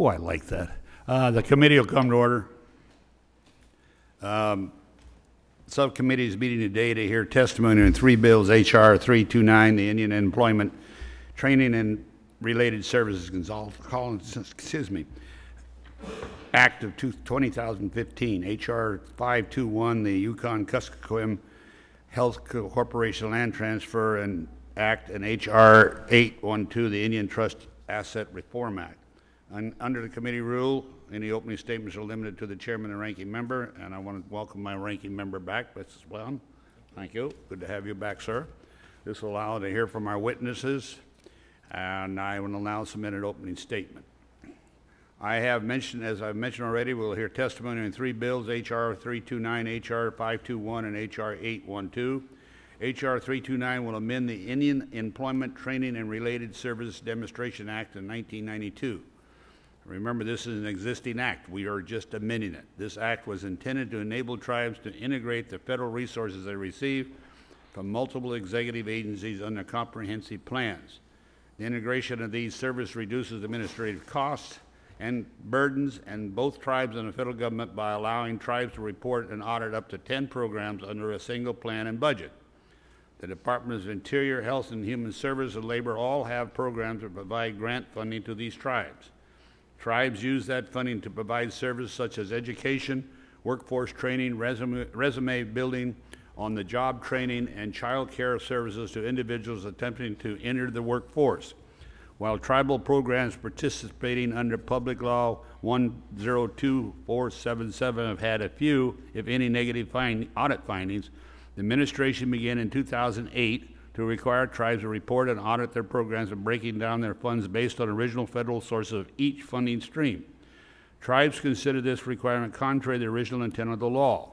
Oh, I like that. Uh, The committee will come to order. Um, Subcommittee is meeting today to hear testimony on three bills, H.R. 329, the Indian Employment Training and Related Services call- excuse me, Act of two- 2015, H.R. 521, the Yukon Kuskokwim Health Corporation Land Transfer and Act, and H.R. 812, the Indian Trust Asset Reform Act. Un- Under the committee rule, any opening statements are limited to the chairman and ranking member, and I want to welcome my ranking member back, Mrs. Wellen. Thank you. Good to have you back, sir. This will allow to hear from our witnesses, and I will now submit an opening statement. I have mentioned, as I've mentioned already, we'll hear testimony on three bills, H.R. 329, H.R. 521, and H.R. 812. H.R. 329 will amend the Indian Employment Training and Related Services Demonstration Act of 1992. Remember, this is an existing act. We are just amending it. This act was intended to enable tribes to integrate the federal resources they receive from multiple executive agencies under comprehensive plans. The integration of these services reduces administrative costs and burdens and both tribes and the federal government by allowing tribes to report and audit up to 10 programs under a single plan and budget. The Departments of Interior, Health and Human Services, and Labor all have programs that provide grant funding to these tribes. Tribes use that funding to provide services such as education, workforce training, resume, resume building, on the job training, and child care services to individuals attempting to enter the workforce. While tribal programs participating under Public Law 102477 have had a few, if any, negative find, audit findings, the administration began in 2008 to require tribes to report and audit their programs and breaking down their funds based on original federal sources of each funding stream. Tribes consider this requirement contrary to the original intent of the law.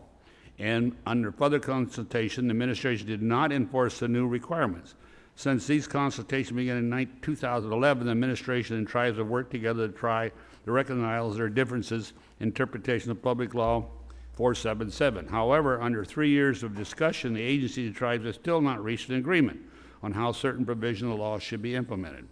And under further consultation, the administration did not enforce the new requirements. Since these consultations began in 2011, the administration and tribes have worked together to try to reconcile their differences in interpretation of Public Law 477. However, under three years of discussion, the agency and tribes have still not reached an agreement on how certain provisions of the law should be implemented.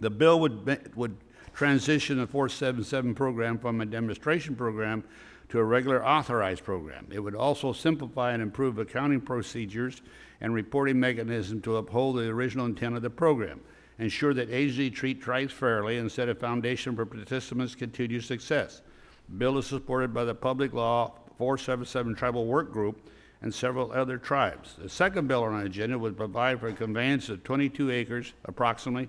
The bill would, would transition the 477 program from a demonstration program to a regular authorized program. It would also simplify and improve accounting procedures and reporting mechanism to uphold the original intent of the program, ensure that agency treat tribes fairly, and set a foundation for participants' continued success. The bill is supported by the Public Law 477 Tribal Work Group and several other tribes. The second bill on our agenda would provide for a conveyance of 22 acres, approximately,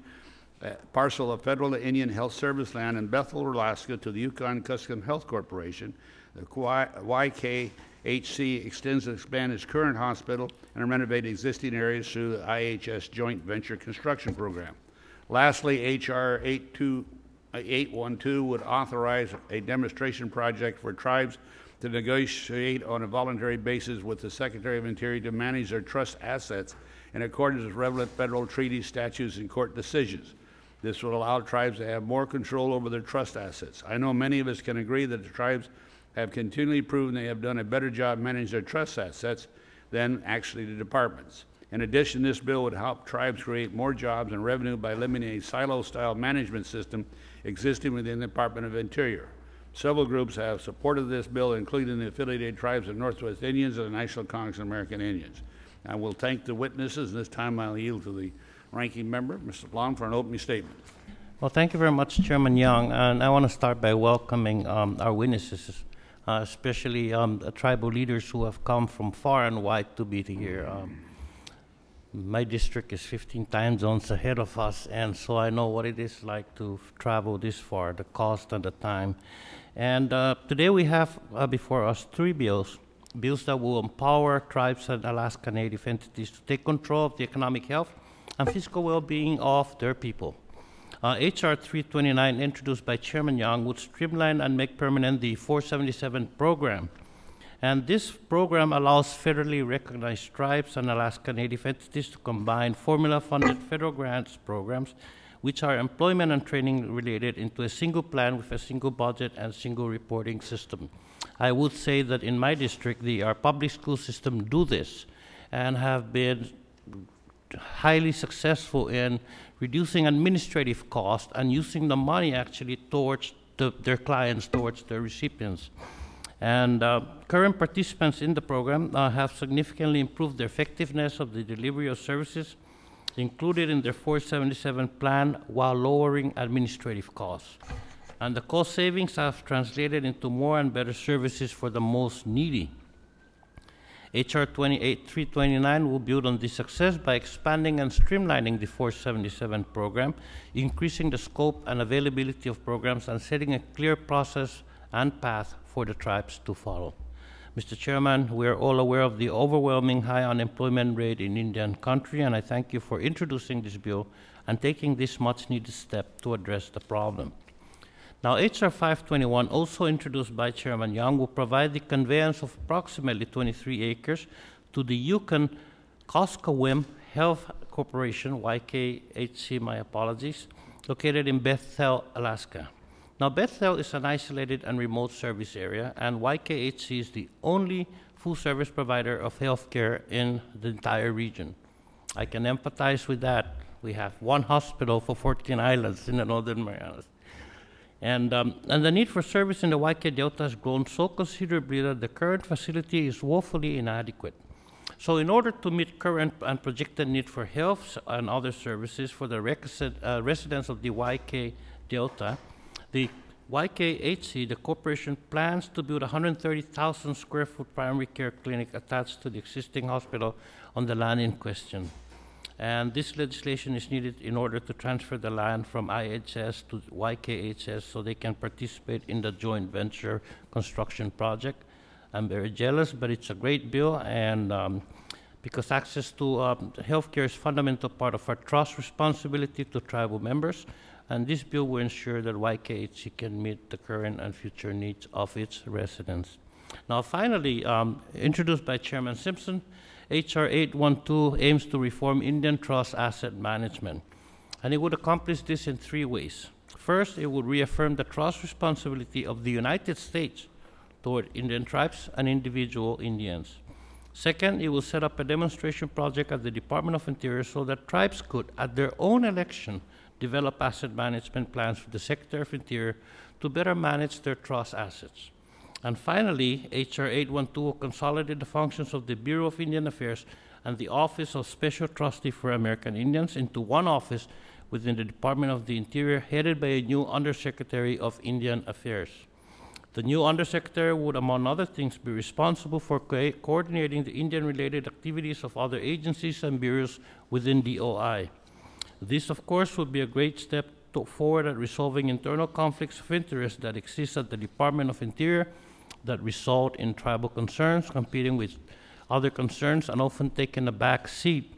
parcel of federal Indian Health Service land in Bethel, Alaska, to the Yukon Kuskokwim Health Corporation. The YKHC extends and expands its current hospital and renovate existing areas through the IHS Joint Venture Construction Program. Lastly, H.R. 82 uh, 812 would authorize a demonstration project for tribes to negotiate on a voluntary basis with the Secretary of Interior to manage their trust assets in accordance with relevant federal treaties, statutes, and court decisions. This will allow tribes to have more control over their trust assets. I know many of us can agree that the tribes have continually proven they have done a better job managing their trust assets than actually the departments. In addition, this bill would help tribes create more jobs and revenue by eliminating a silo-style management system existing within the Department of Interior. Several groups have supported this bill, including the affiliated tribes of Northwest Indians and the National Congress of American Indians. I will thank the witnesses, and this time I'll yield to the ranking member, Mr. Blum, for an opening statement. Well, thank you very much, Chairman Young. And I want to start by welcoming um, our witnesses, uh, especially um, the tribal leaders who have come from far and wide to be here. Um, my district is 15 time zones ahead of us, and so I know what it is like to travel this far, the cost and the time. And uh, today we have uh, before us three bills bills that will empower tribes and Alaska Native entities to take control of the economic health and physical well being of their people. Uh, H.R. 329, introduced by Chairman Young, would streamline and make permanent the 477 program. And this program allows federally recognized tribes and Alaska Native entities to combine formula funded federal grants programs, which are employment and training related, into a single plan with a single budget and single reporting system. I would say that in my district, the, our public school system do this and have been highly successful in reducing administrative costs and using the money actually towards the, their clients towards their recipients. And uh, current participants in the program uh, have significantly improved the effectiveness of the delivery of services included in their 477 plan while lowering administrative costs. And the cost savings have translated into more and better services for the most needy. HR 28329 will build on this success by expanding and streamlining the 477 program, increasing the scope and availability of programs, and setting a clear process and path for the tribes to follow. Mr. Chairman, we are all aware of the overwhelming high unemployment rate in Indian country, and I thank you for introducing this bill and taking this much needed step to address the problem. Now, HR 521, also introduced by Chairman Young, will provide the conveyance of approximately 23 acres to the Yukon Koskowim Health Corporation, YKHC, my apologies, located in Bethel, Alaska. Now, Bethel is an isolated and remote service area, and YKHC is the only full service provider of healthcare in the entire region. I can empathize with that. We have one hospital for 14 islands in the Northern Marianas. And, um, and the need for service in the YK Delta has grown so considerably that the current facility is woefully inadequate. So, in order to meet current and projected need for health and other services for the uh, residents of the YK Delta, the YKHC, the corporation, plans to build a 130,000 square foot primary care clinic attached to the existing hospital on the land in question. And this legislation is needed in order to transfer the land from IHS to YKHS so they can participate in the joint venture construction project. I'm very jealous, but it's a great bill, and um, because access to um, healthcare is fundamental part of our trust responsibility to tribal members, and this bill will ensure that YKHC can meet the current and future needs of its residents. Now, finally, um, introduced by Chairman Simpson, HR 812 aims to reform Indian trust asset management, and it would accomplish this in three ways. First, it would reaffirm the trust responsibility of the United States toward Indian tribes and individual Indians. Second, it will set up a demonstration project at the Department of Interior so that tribes could, at their own election, develop asset management plans for the Secretary of Interior to better manage their trust assets. And finally, H.R. 812 will consolidate the functions of the Bureau of Indian Affairs and the Office of Special Trustee for American Indians into one office within the Department of the Interior, headed by a new Undersecretary of Indian Affairs. The new Undersecretary would, among other things, be responsible for co- coordinating the Indian related activities of other agencies and bureaus within DOI. This, of course, would be a great step forward at resolving internal conflicts of interest that exist at the Department of Interior that result in tribal concerns competing with other concerns and often taking a back seat.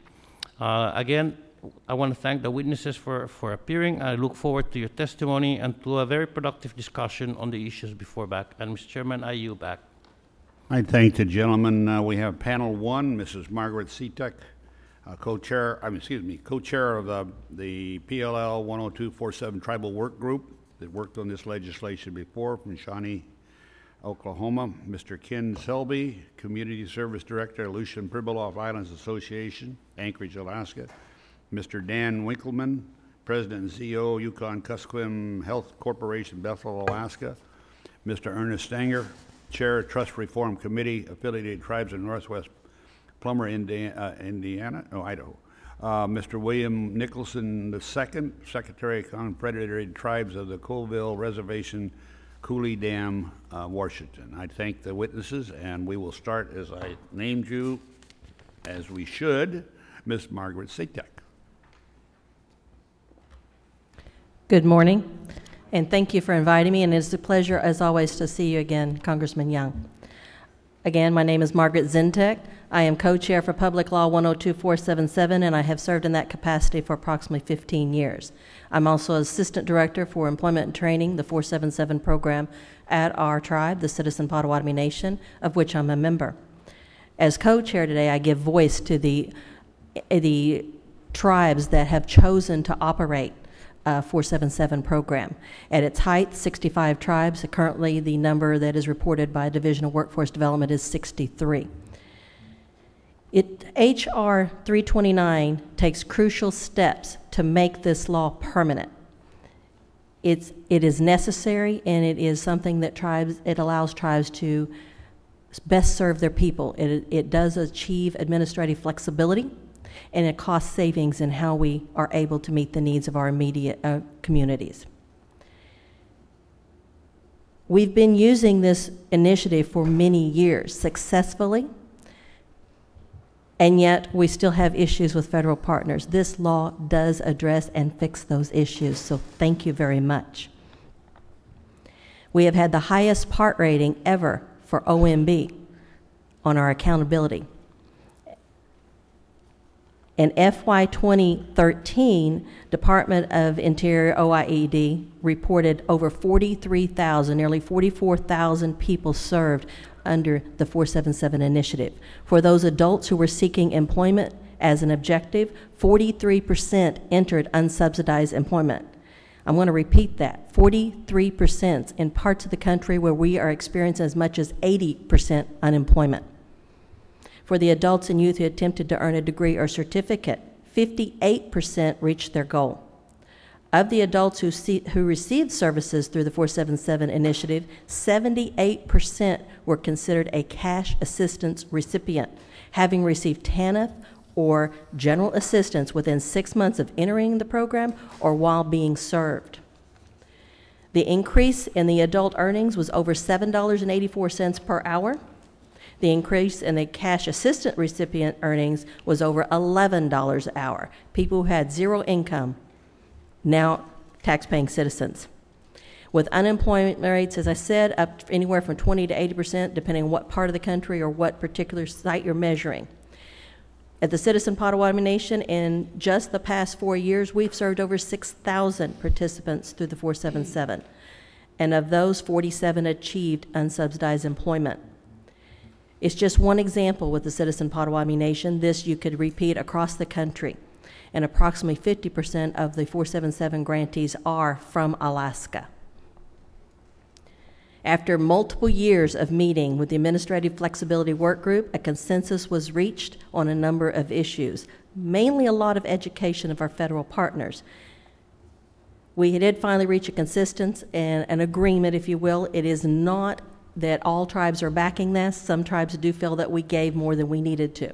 Uh, again, I want to thank the witnesses for, for appearing. I look forward to your testimony and to a very productive discussion on the issues before back. And Mr. Chairman, I yield back. I thank the gentleman. Uh, we have panel one, Mrs. Margaret Seatek, uh, co-chair, I mean, excuse me, co-chair of the, the PLL 10247 Tribal Work Group that worked on this legislation before from Shawnee, Oklahoma. Mr. Ken Selby, Community Service Director, Aleutian Pribilof Islands Association, Anchorage, Alaska. Mr. Dan Winkelman, President and CEO, Yukon Kuskokwim Health Corporation, Bethel, Alaska. Mr. Ernest Stanger, Chair, Trust Reform Committee, Affiliated Tribes of Northwest Plummer, uh, Indiana, no, Idaho. Uh, Mr. William Nicholson II, Secretary of Confederated Tribes of the Colville Reservation, Coulee Dam, uh, Washington. I thank the witnesses, and we will start as I named you, as we should, Miss Margaret Sitek. Good morning, and thank you for inviting me, and it's a pleasure, as always, to see you again, Congressman Young. Again, my name is Margaret Zientek. I am co-chair for Public Law 102477, and I have served in that capacity for approximately 15 years. I'm also Assistant Director for Employment and Training, the 477 program at our tribe, the Citizen Potawatomi Nation, of which I'm a member. As co-chair today, I give voice to the, the tribes that have chosen to operate uh, 477 program. At its height, 65 tribes. Currently, the number that is reported by Division of Workforce Development is 63. It, HR 329 takes crucial steps to make this law permanent. It's, it is necessary, and it is something that tribes, it allows tribes to best serve their people. It, it does achieve administrative flexibility, and it costs savings in how we are able to meet the needs of our immediate uh, communities. We've been using this initiative for many years successfully, and yet we still have issues with federal partners. This law does address and fix those issues, so thank you very much. We have had the highest part rating ever for OMB on our accountability. In FY 2013, Department of Interior OIED reported over 43,000, nearly 44,000 people served under the 477 initiative. For those adults who were seeking employment as an objective, 43% entered unsubsidized employment. I'm going to repeat that 43% in parts of the country where we are experiencing as much as 80% unemployment. For the adults and youth who attempted to earn a degree or certificate, 58% reached their goal. Of the adults who, see, who received services through the 477 initiative, 78% were considered a cash assistance recipient, having received TANF or general assistance within six months of entering the program or while being served. The increase in the adult earnings was over $7.84 per hour. The increase in the cash assistant recipient earnings was over $11 an hour. People who had zero income, now tax-paying citizens. With unemployment rates, as I said, up anywhere from 20 to 80 percent, depending on what part of the country or what particular site you're measuring. At the Citizen Potawatomi Nation, in just the past four years, we've served over 6,000 participants through the 477. And of those, 47 achieved unsubsidized employment. It's just one example with the Citizen Potawatomi Nation. This you could repeat across the country. And approximately 50% of the 477 grantees are from Alaska. After multiple years of meeting with the Administrative Flexibility Work Group, a consensus was reached on a number of issues, mainly a lot of education of our federal partners. We did finally reach a consistency and an agreement, if you will. It is not that all tribes are backing this. Some tribes do feel that we gave more than we needed to.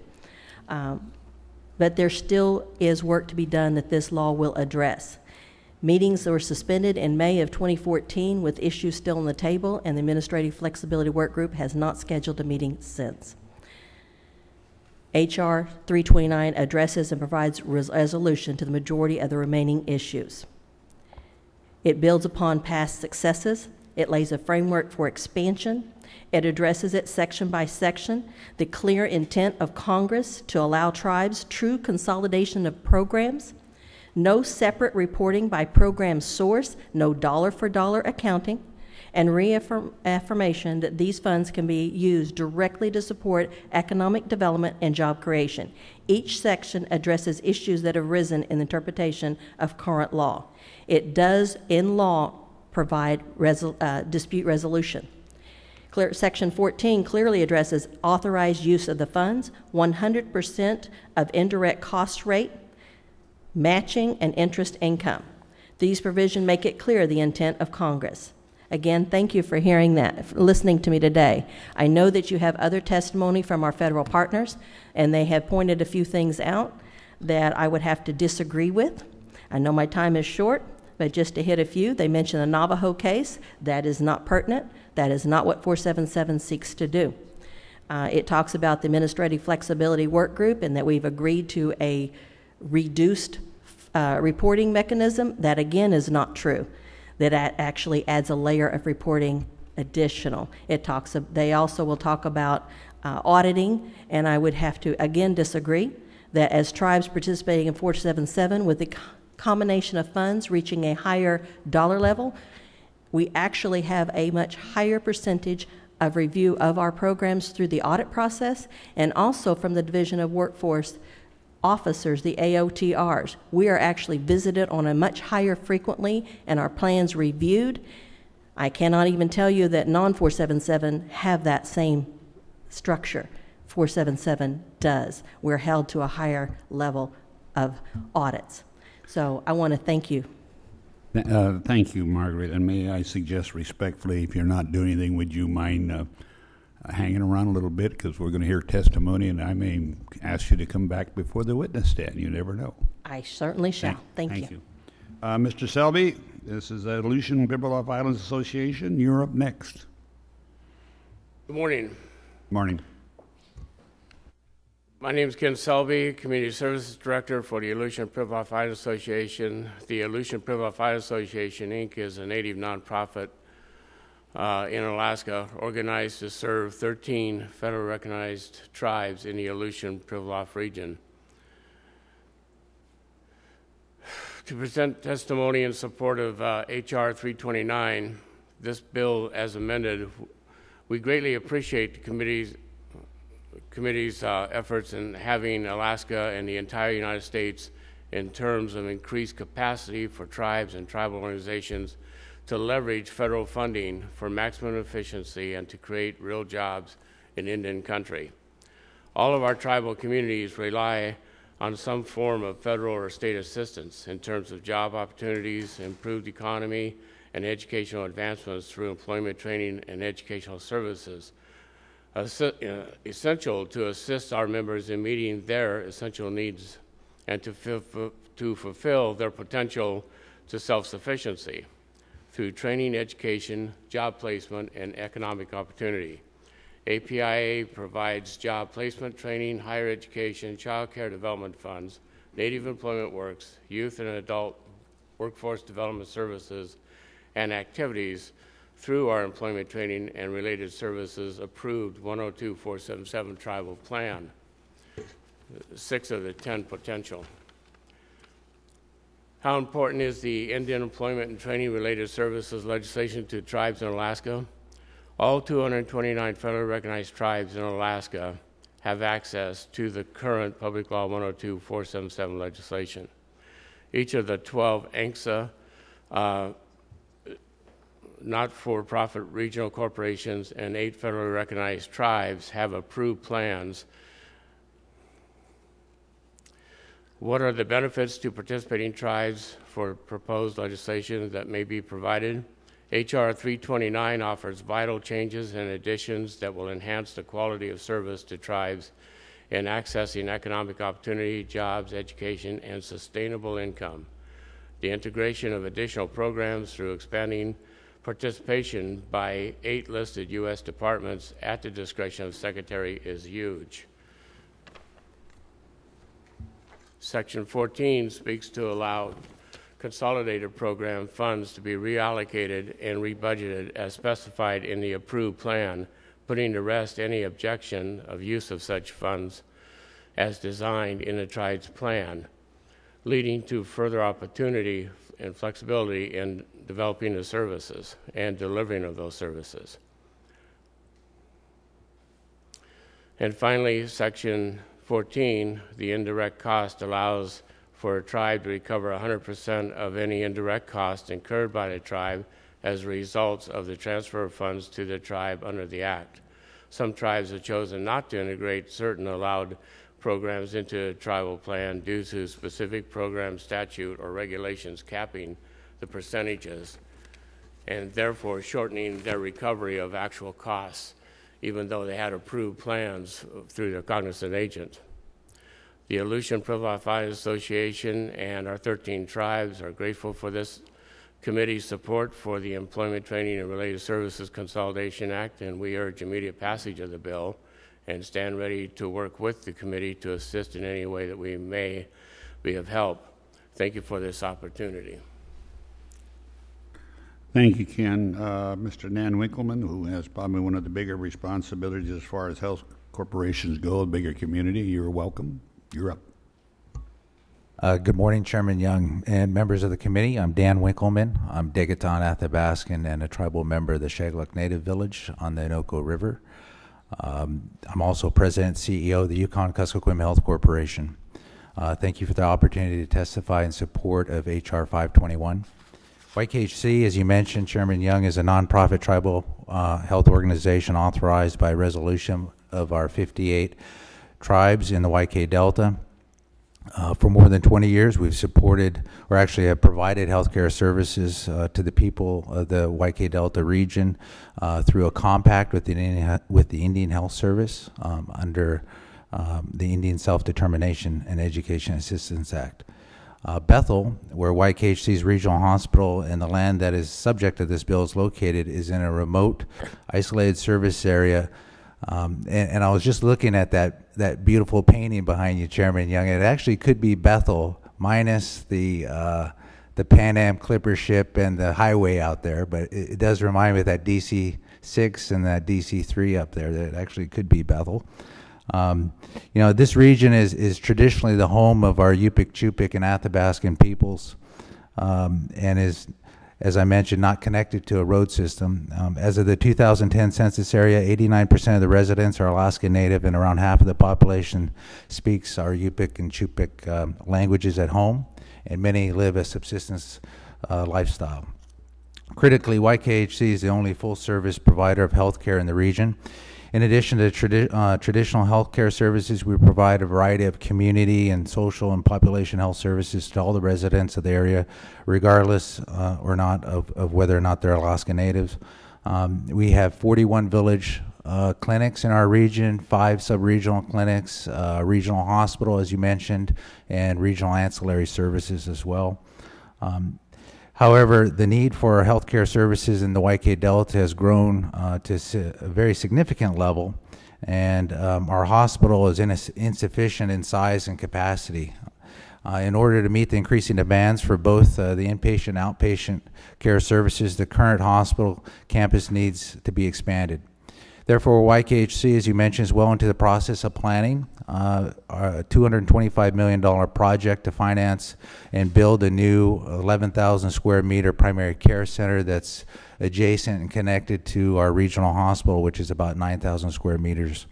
Um, but there still is work to be done that this law will address. Meetings were suspended in May of 2014 with issues still on the table, and the Administrative Flexibility Work Group has not scheduled a meeting since. H.R. 329 addresses and provides resolution to the majority of the remaining issues. It builds upon past successes. It lays a framework for expansion. It addresses it section by section. The clear intent of Congress to allow tribes true consolidation of programs no separate reporting by program source, no dollar for dollar accounting, and reaffirmation that these funds can be used directly to support economic development and job creation. Each section addresses issues that have arisen in the interpretation of current law. It does, in law, provide resol- uh, dispute resolution. Clear, section 14 clearly addresses authorized use of the funds, 100% of indirect cost rate, matching, and interest income. These provisions make it clear the intent of Congress. Again, thank you for hearing that, for listening to me today. I know that you have other testimony from our federal partners, and they have pointed a few things out that I would have to disagree with. I know my time is short, but just to hit a few, they mentioned the Navajo case. That is not pertinent. That is not what 477 seeks to do. Uh, it talks about the Administrative Flexibility Work Group and that we've agreed to a reduced uh, reporting mechanism, that again is not true. That actually adds a layer of reporting additional. It talks. They also will talk about uh, auditing, and I would have to again disagree that as tribes participating in 477 with the combination of funds reaching a higher dollar level, we actually have a much higher percentage of review of our programs through the audit process and also from the Division of Workforce officers, the AOTRs. We are actually visited on a much higher frequently and our plans reviewed. I cannot even tell you that non 477 have that same structure. 477 does. We're held to a higher level of audits. So I want to thank you. Uh, Thank you, Margaret, and may I suggest respectfully, if you're not doing anything, would you mind uh, hanging around a little bit, because we're going to hear testimony, and I may ask you to come back before the witness stand, you never know. I certainly shall. Thank you. Uh, Mr. Selby, this is the Aleutian Pribilof Islands Association, you're up next. Good morning. Morning. My name is Ken Selby, Community Services Director for the Aleutian Pribilof Island Association. The Aleutian Pribilof Island Association, Inc. is a native nonprofit uh, in Alaska organized to serve 13 federal recognized tribes in the Aleutian Pribilof region. To present testimony in support of uh, H.R. 329, this bill as amended, we greatly appreciate the committee's committee's uh, efforts in having Alaska and the entire United States in terms of increased capacity for tribes and tribal organizations to leverage federal funding for maximum efficiency and to create real jobs in Indian country. All of our tribal communities rely on some form of federal or state assistance in terms of job opportunities, improved economy, and educational advancements through employment training and educational services Uh, essential to assist our members in meeting their essential needs and to, fulf- to fulfill their potential to self-sufficiency through training, education, job placement, and economic opportunity. APIA provides job placement training, higher education, child care development funds, Native Employment Works, youth and adult workforce development services, and activities through our employment training and related services approved 102477 tribal plan, six of the 10 potential. How important is the Indian employment and training related services legislation to tribes in Alaska? All 229 federally recognized tribes in Alaska have access to the current Public Law 102477 legislation. Each of the 12 ANCSA uh, not-for-profit regional corporations and eight federally recognized tribes have approved plans. What are the benefits to participating tribes for proposed legislation that may be provided? H.R. 329 offers vital changes and additions that will enhance the quality of service to tribes in accessing economic opportunity, jobs, education, and sustainable income. The integration of additional programs through expanding participation by eight listed U.S. departments at the discretion of the Secretary is huge. Section 14 speaks to allow consolidated program funds to be reallocated and rebudgeted as specified in the approved plan, putting to rest any objection of use of such funds as designed in the tribe's plan, leading to further opportunity and flexibility in developing the services and delivering of those services. And finally, section 14, the indirect cost allows for a tribe to recover 100% of any indirect cost incurred by the tribe as a result of the transfer of funds to the tribe under the act. Some tribes have chosen not to integrate certain allowed programs into a tribal plan due to specific program statute or regulations capping the percentages and therefore shortening their recovery of actual costs, even though they had approved plans through their cognizant agent. The Aleutian Island Association and our 13 tribes are grateful for this committee's support for the Employment Training and Related Services Consolidation Act, and we urge immediate passage of the bill and stand ready to work with the committee to assist in any way that we may be of help. Thank you for this opportunity. Thank you, Ken. Uh, Mr. Dan Winkelman, who has probably one of the bigger responsibilities as far as health corporations go, a bigger community, you're welcome. You're up. Uh, Good morning, Chairman Young and members of the committee. I'm Dan Winkelman. I'm Deg Hit'an Athabaskan and a tribal member of the Shageluk Native Village on the Innoko River. Um, I'm also President and CEO of the Yukon Kuskokwim Health Corporation. Uh, Thank you for the opportunity to testify in support of H.R. 521. YKHC, as you mentioned, Chairman Young, is a nonprofit tribal uh, health organization authorized by resolution of our 58 tribes in the YK Delta. Uh, for more than 20 years, we've supported, or actually have provided healthcare services uh, to the people of the YK Delta region uh, through a compact with the Indian, with the Indian Health Service um, under um, the Indian Self-Determination and Education Assistance Act. Uh, Bethel, where YKHC's regional hospital and the land that is subject to this bill is located, is in a remote, isolated service area. Um, and, and I was just looking at that, that beautiful painting behind you, Chairman Young. It actually could be Bethel minus the, uh, the Pan Am Clipper ship and the highway out there, but it, it does remind me of that DC 6 and that DC 3 up there that actually could be Bethel. Um, you know, this region is, is traditionally the home of our Yupik, Chupik, and Athabascan peoples, um, and is, as I mentioned, not connected to a road system. Um, as of the 2010 census area, 89% of the residents are Alaska Native, and around half of the population speaks our Yupik and Chupik um, languages at home, and many live a subsistence uh, lifestyle. Critically, YKHC is the only full-service provider of healthcare in the region. In addition to tradi- uh, traditional healthcare services, we provide a variety of community and social and population health services to all the residents of the area, regardless uh, or not of, of whether or not they're Alaska natives. Um, we have 41 village uh, clinics in our region, five sub-regional clinics, uh, regional hospital, as you mentioned, and regional ancillary services as well. Um, However, the need for healthcare services in the YK Delta has grown uh, to a very significant level, and um, our hospital is insufficient in size and capacity. Uh, in order to meet the increasing demands for both uh, the inpatient and outpatient care services, the current hospital campus needs to be expanded. Therefore, YKHC, as you mentioned, is well into the process of planning uh, a $225 million project to finance and build a new 11,000 square meter primary care center that's adjacent and connected to our regional hospital, which is about 9,000 square meters.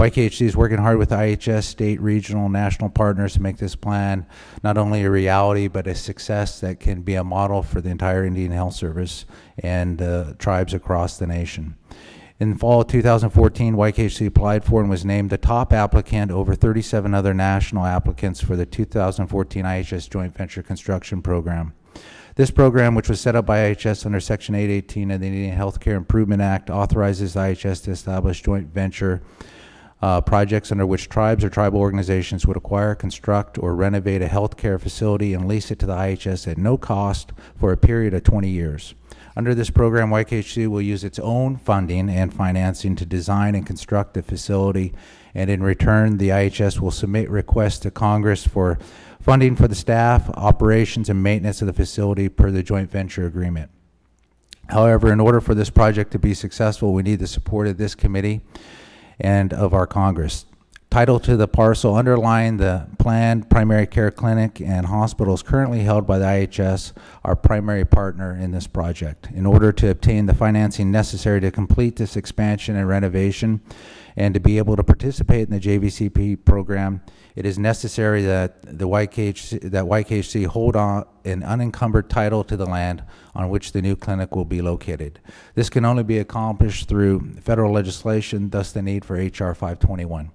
YKHC is working hard with IHS, state, regional, national partners to make this plan not only a reality, but a success that can be a model for the entire Indian Health Service and uh, tribes across the nation. In fall of 2014, YKHC applied for and was named the top applicant over 37 other national applicants for the 2014 IHS Joint Venture Construction Program. This program, which was set up by IHS under Section 818 of the Indian Healthcare Improvement Act, authorizes IHS to establish joint venture uh, projects under which tribes or tribal organizations would acquire, construct, or renovate a healthcare facility and lease it to the IHS at no cost for a period of 20 years. Under this program, YKHC will use its own funding and financing to design and construct the facility, and in return, the IHS will submit requests to Congress for funding for the staff, operations, and maintenance of the facility per the joint venture agreement. However, in order for this project to be successful, we need the support of this committee and of our Congress. Title to the parcel underlying the planned primary care clinic and hospitals currently held by the IHS, our primary partner in this project. In order to obtain the financing necessary to complete this expansion and renovation and to be able to participate in the JVCP program, it is necessary that the YKHC, that YKHC hold on an unencumbered title to the land on which the new clinic will be located. This can only be accomplished through federal legislation, thus the need for HR 521.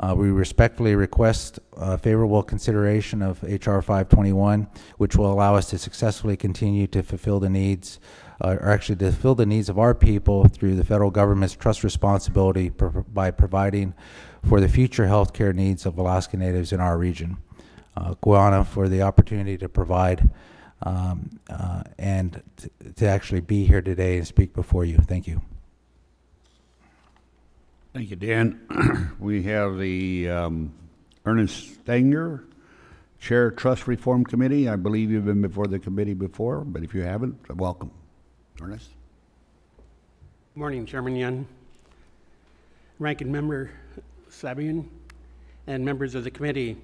Uh, we respectfully request uh, favorable consideration of HR 521, which will allow us to successfully continue to fulfill the needs, uh, or actually to fulfill the needs of our people through the federal government's trust responsibility by providing for the future health care needs of Alaska Natives in our region. Uh, Quyana for the opportunity to provide um, uh, and t- to actually be here today and speak before you. Thank you. Thank you, Dan. We have the um, Ernest Stanger, Chair Trust Reform Committee. I believe you've been before the committee before, but if you haven't, welcome. Ernest? Morning, Chairman Young, Ranking Member Sablan, and members of the committee.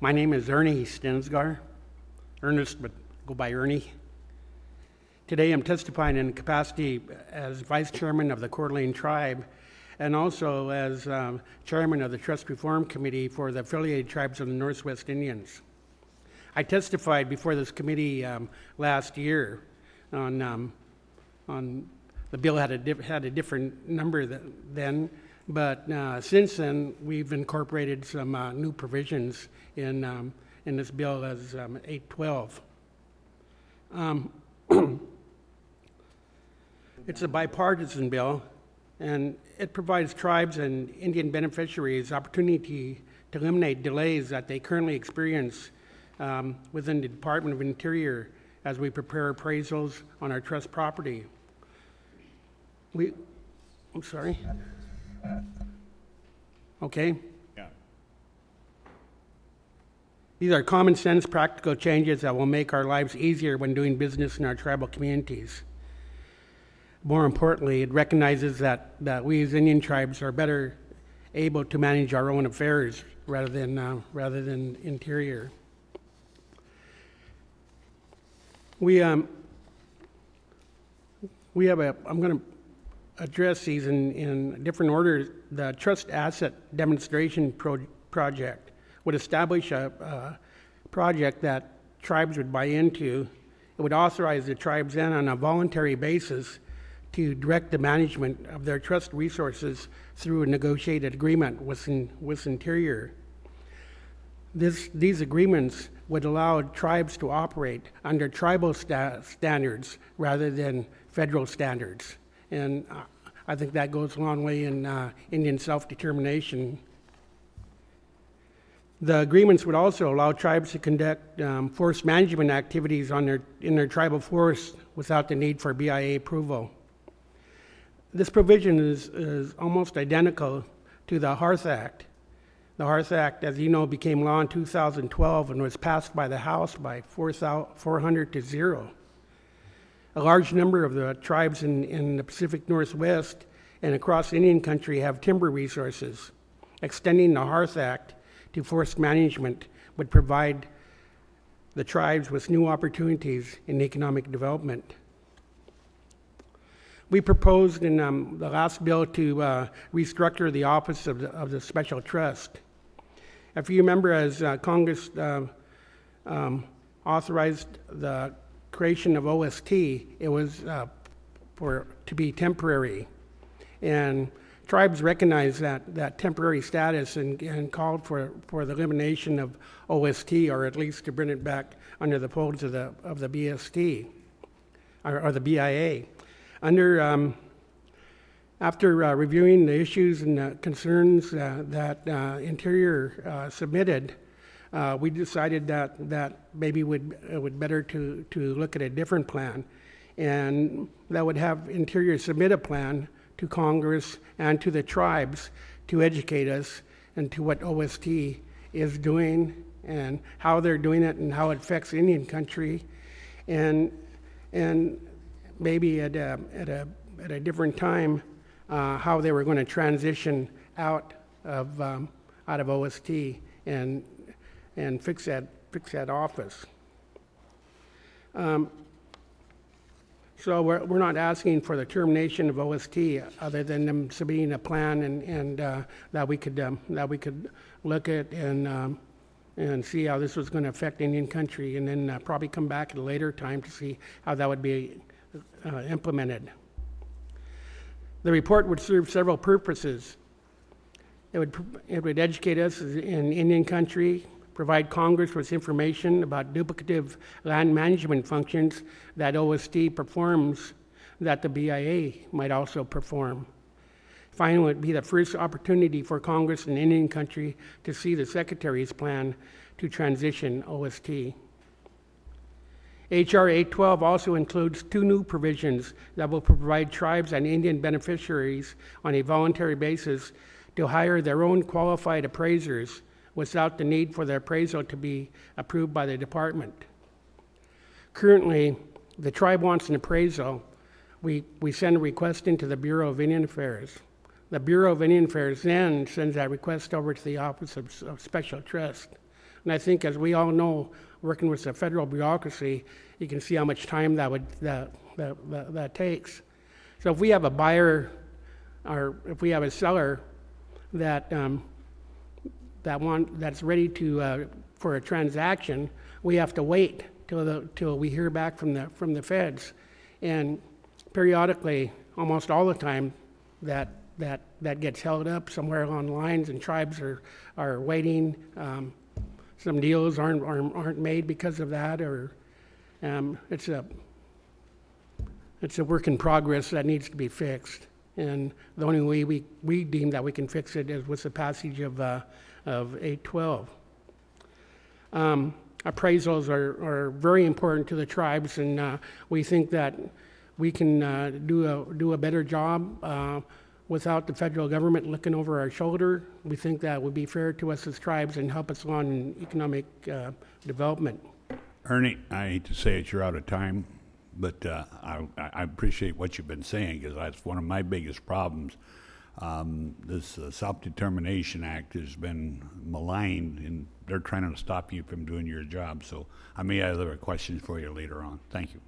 My name is Ernie Stensgar, Ernest, but go by Ernie. Today I'm testifying in capacity as Vice Chairman of the Coeur d'Alene Tribe and also as um, Chairman of the Trust Reform Committee for the affiliated tribes of the Northwest Indians. I testified before this committee um, last year on, um, on the bill had a, diff- had a different number th- then, But uh, since then, we've incorporated some uh, new provisions in, um, in this bill as um, 812. Um, It's a bipartisan bill, and it provides tribes and Indian beneficiaries opportunity to eliminate delays that they currently experience um, within the Department of Interior as we prepare appraisals on our trust property. We, I'm sorry? Okay? Yeah. These are common sense, practical changes that will make our lives easier when doing business in our tribal communities. More importantly, it recognizes that, that we as Indian tribes are better able to manage our own affairs rather than, uh, rather than interior. We, um, we have a, I'm going to address these in, in different orders. The trust asset demonstration pro- project would establish a, a project that tribes would buy into. It would authorize the tribes then on a voluntary basis to direct the management of their trust resources through a negotiated agreement with, with Interior. This, these agreements would allow tribes to operate under tribal sta- standards rather than federal standards. And uh, I think that goes a long way in uh, Indian self determination. The agreements would also allow tribes to conduct um, forest management activities on their, in their tribal forests without the need for BIA approval. This provision is, is almost identical to the Hearth Act. The Hearth Act, as you know, became law in 2012 and was passed by the House by 400 to 0. A large number of the tribes in, in the Pacific Northwest and across Indian country have timber resources. Extending the Hearth Act to forest management would provide the tribes with new opportunities in economic development. We proposed in um, the last bill to uh, restructure the office of the, of the special trust. If you remember, as uh, Congress uh, um, authorized the creation of OST, it was uh, for to be temporary, and tribes recognized that that temporary status and, and called for for the elimination of OST, or at least to bring it back under the folds of the of the BST or, or the BIA. Under, um, after uh, reviewing the issues and uh, concerns uh, that uh, Interior uh, submitted, uh, we decided that, that maybe would, it would better to, to look at a different plan. And that would have Interior submit a plan to Congress and to the tribes to educate us into what OST is doing and how they're doing it and how it affects Indian country. And, and maybe at a, at a, at a different time uh, how they were going to transition out of, um, out of OST and, and fix, that, fix that office. Um, so we're, we're not asking for the termination of OST other than them submitting a plan and, and uh, that we could um, that we could look at and um, and see how this was going to affect Indian country, and then uh, probably come back at a later time to see how that would be uh, implemented. The report would serve several purposes. It would, it would educate us in Indian country, provide Congress with information about duplicative land management functions that OST performs that the BIA might also perform. Finally, it would be the first opportunity for Congress in Indian country to see the Secretary's plan to transition OST. H.R. 812 also includes two new provisions that will provide tribes and Indian beneficiaries on a voluntary basis to hire their own qualified appraisers without the need for the appraisal to be approved by the department. Currently, the tribe wants an appraisal. We, we send a request into the Bureau of Indian Affairs. The Bureau of Indian Affairs then sends that request over to the Office of, of Special Trust. And I think, as we all know, working with the federal bureaucracy, you can see how much time that would that that, that, that takes. So if we have a buyer, or if we have a seller that um, that want that's ready to uh, for a transaction, we have to wait till the till we hear back from the from the feds, and periodically, almost all the time, that that, that gets held up somewhere on lines and tribes are, are waiting. Um, some deals aren't, aren't, aren't made because of that, or, um, it's a, it's a work in progress that needs to be fixed. And the only way we, we deem that we can fix it is with the passage of, uh, of 812. Um, appraisals are, are very important to the tribes, and uh, we think that we can uh, do a do a better job uh, without the federal government looking over our shoulder. We think that would be fair to us as tribes and help us on in economic uh, development. Ernie, I hate to say it, you're out of time, but uh, I, I appreciate what you've been saying because that's one of my biggest problems. Um, this uh, Self-Determination Act has been maligned, and they're trying to stop you from doing your job. So I may have other questions for you later on. Thank you.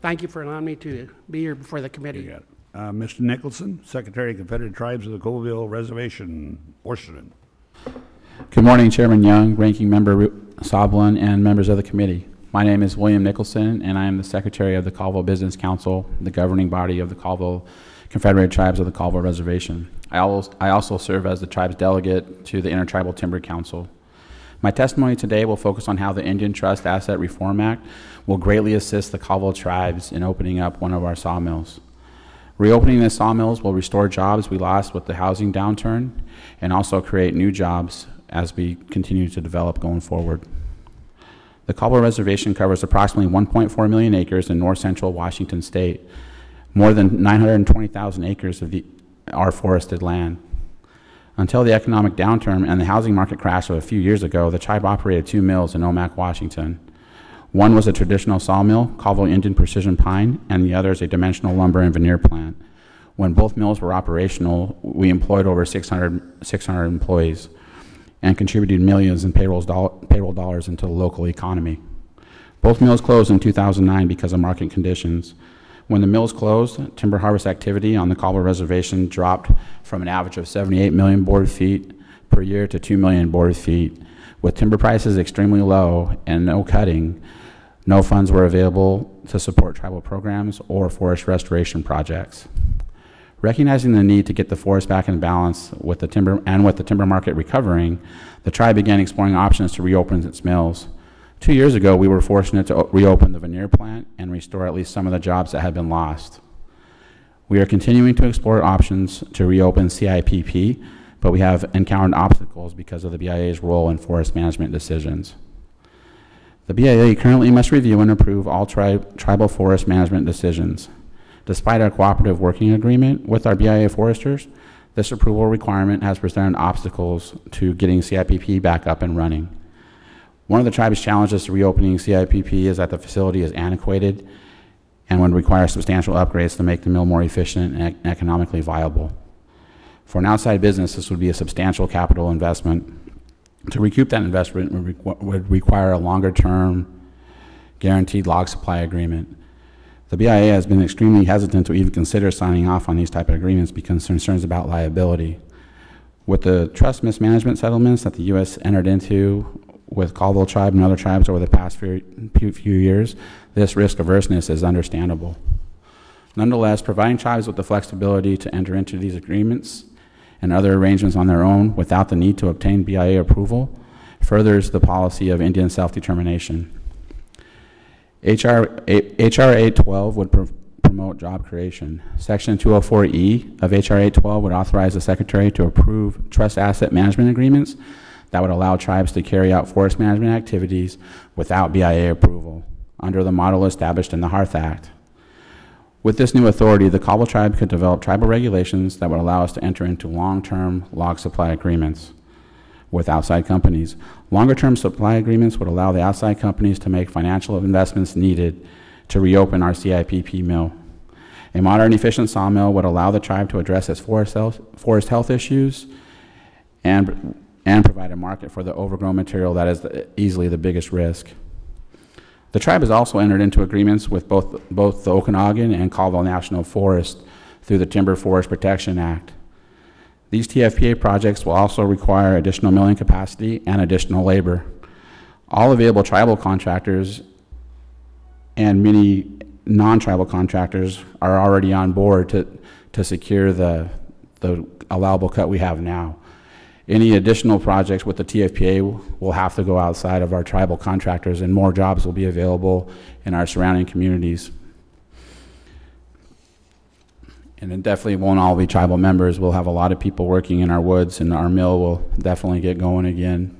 Thank you for allowing me to be here before the You committee. Uh, Mr. Nicholson, Secretary of Confederate Tribes of the Colville Reservation, Washington. Good morning, Chairman Young, Ranking Member Sablan, and members of the committee. My name is William Nicholson, and I am the Secretary of the Colville Business Council, the governing body of the Colville Confederated Tribes of the Colville Reservation. I also, I also serve as the tribe's delegate to the Intertribal Timber Council. My testimony today will focus on how the Indian Trust Asset Reform Act will greatly assist the Colville tribes in opening up one of our sawmills. Reopening the sawmills will restore jobs we lost with the housing downturn and also create new jobs as we continue to develop going forward. The Colville Reservation covers approximately 1.4 million acres in north central Washington state, more than 920,000 acres of the, our forested land. Until the economic downturn and the housing market crash of a few years ago, the tribe operated two mills in Omak, Washington. One was a traditional sawmill, Colville Indian Precision Pine, and the other is a dimensional lumber and veneer plant. When both mills were operational, we employed over 600, 600 employees and contributed millions in payrolls payroll dollars into the local economy. Both mills closed in 2009 because of market conditions. When the mills closed, timber harvest activity on the Colville Reservation dropped from an average of 78 million board feet per year to 2 million board feet. With timber prices extremely low and no cutting, no funds were available to support tribal programs or forest restoration projects. Recognizing the need to get the forest back in balance with the timber and with the timber market recovering, the tribe began exploring options to reopen its mills. Two years ago, we were fortunate to reopen the veneer plant and restore at least some of the jobs that had been lost. We are continuing to explore options to reopen CIPP, but we have encountered obstacles because of the BIA's role in forest management decisions. The BIA currently must review and approve all tri- tribal forest management decisions. Despite our cooperative working agreement with our BIA foresters, this approval requirement has presented obstacles to getting CIPP back up and running. One of the tribe's challenges to reopening CIPP is that the facility is antiquated and would require substantial upgrades to make the mill more efficient and economically viable. For an outside business, this would be a substantial capital investment. To recoup that investment would, requ- would require a longer-term guaranteed log supply agreement. The BIA has been extremely hesitant to even consider signing off on these type of agreements because concerns about liability. With the trust mismanagement settlements that the U.S. entered into with Colville Tribe and other tribes over the past few, few few years, this risk averseness is understandable. Nonetheless, providing tribes with the flexibility to enter into these agreements and other arrangements on their own without the need to obtain BIA approval furthers the policy of Indian self-determination. HR, A- HR 812 would pr- promote job creation. Section 204E of HR 812 would authorize the Secretary to approve trust asset management agreements that would allow tribes to carry out forest management activities without BIA approval, under the model established in the Hearth Act. With this new authority, the Colville Tribe could develop tribal regulations that would allow us to enter into long-term log supply agreements with outside companies. Longer-term supply agreements would allow the outside companies to make financial investments needed to reopen our CIPP mill. A modern, efficient sawmill would allow the tribe to address its forest health, forest health issues and, and provide a market for the overgrown material that is the- easily the biggest risk. The tribe has also entered into agreements with both, both the Okanogan and Colville National Forest through the Timber Forest Protection Act. These TFPA projects will also require additional milling capacity and additional labor. All available tribal contractors and many non-tribal contractors are already on board to, to secure the, the allowable cut we have now. Any additional projects with the TFPA will have to go outside of our tribal contractors, and more jobs will be available in our surrounding communities. And it definitely won't all be tribal members. We'll have a lot of people working in our woods, and our mill will definitely get going again.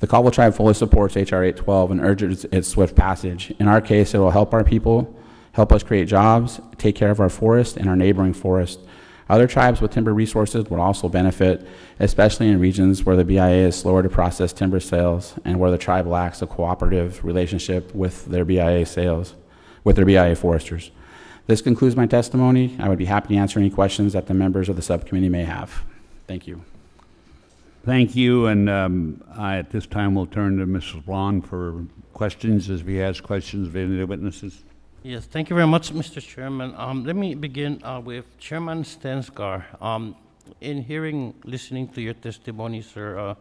The Colville Tribe fully supports HR 812 and urges its swift passage. In our case, it will help our people, help us create jobs, take care of our forest and our neighboring forest. Other tribes with timber resources would also benefit, especially in regions where the BIA is slower to process timber sales and where the tribe lacks a cooperative relationship with their BIA sales, with their BIA foresters. This concludes my testimony. I would be happy to answer any questions that the members of the subcommittee may have. Thank you. Thank you, and um, I, at this time, will turn to Mr. Sablan for questions, as he has questions of any of the witnesses. Yes, thank you very much, Mr. Chairman. Um, let me begin uh, with Chairman Stensgar. Um, in hearing, listening to your testimony, sir, uh,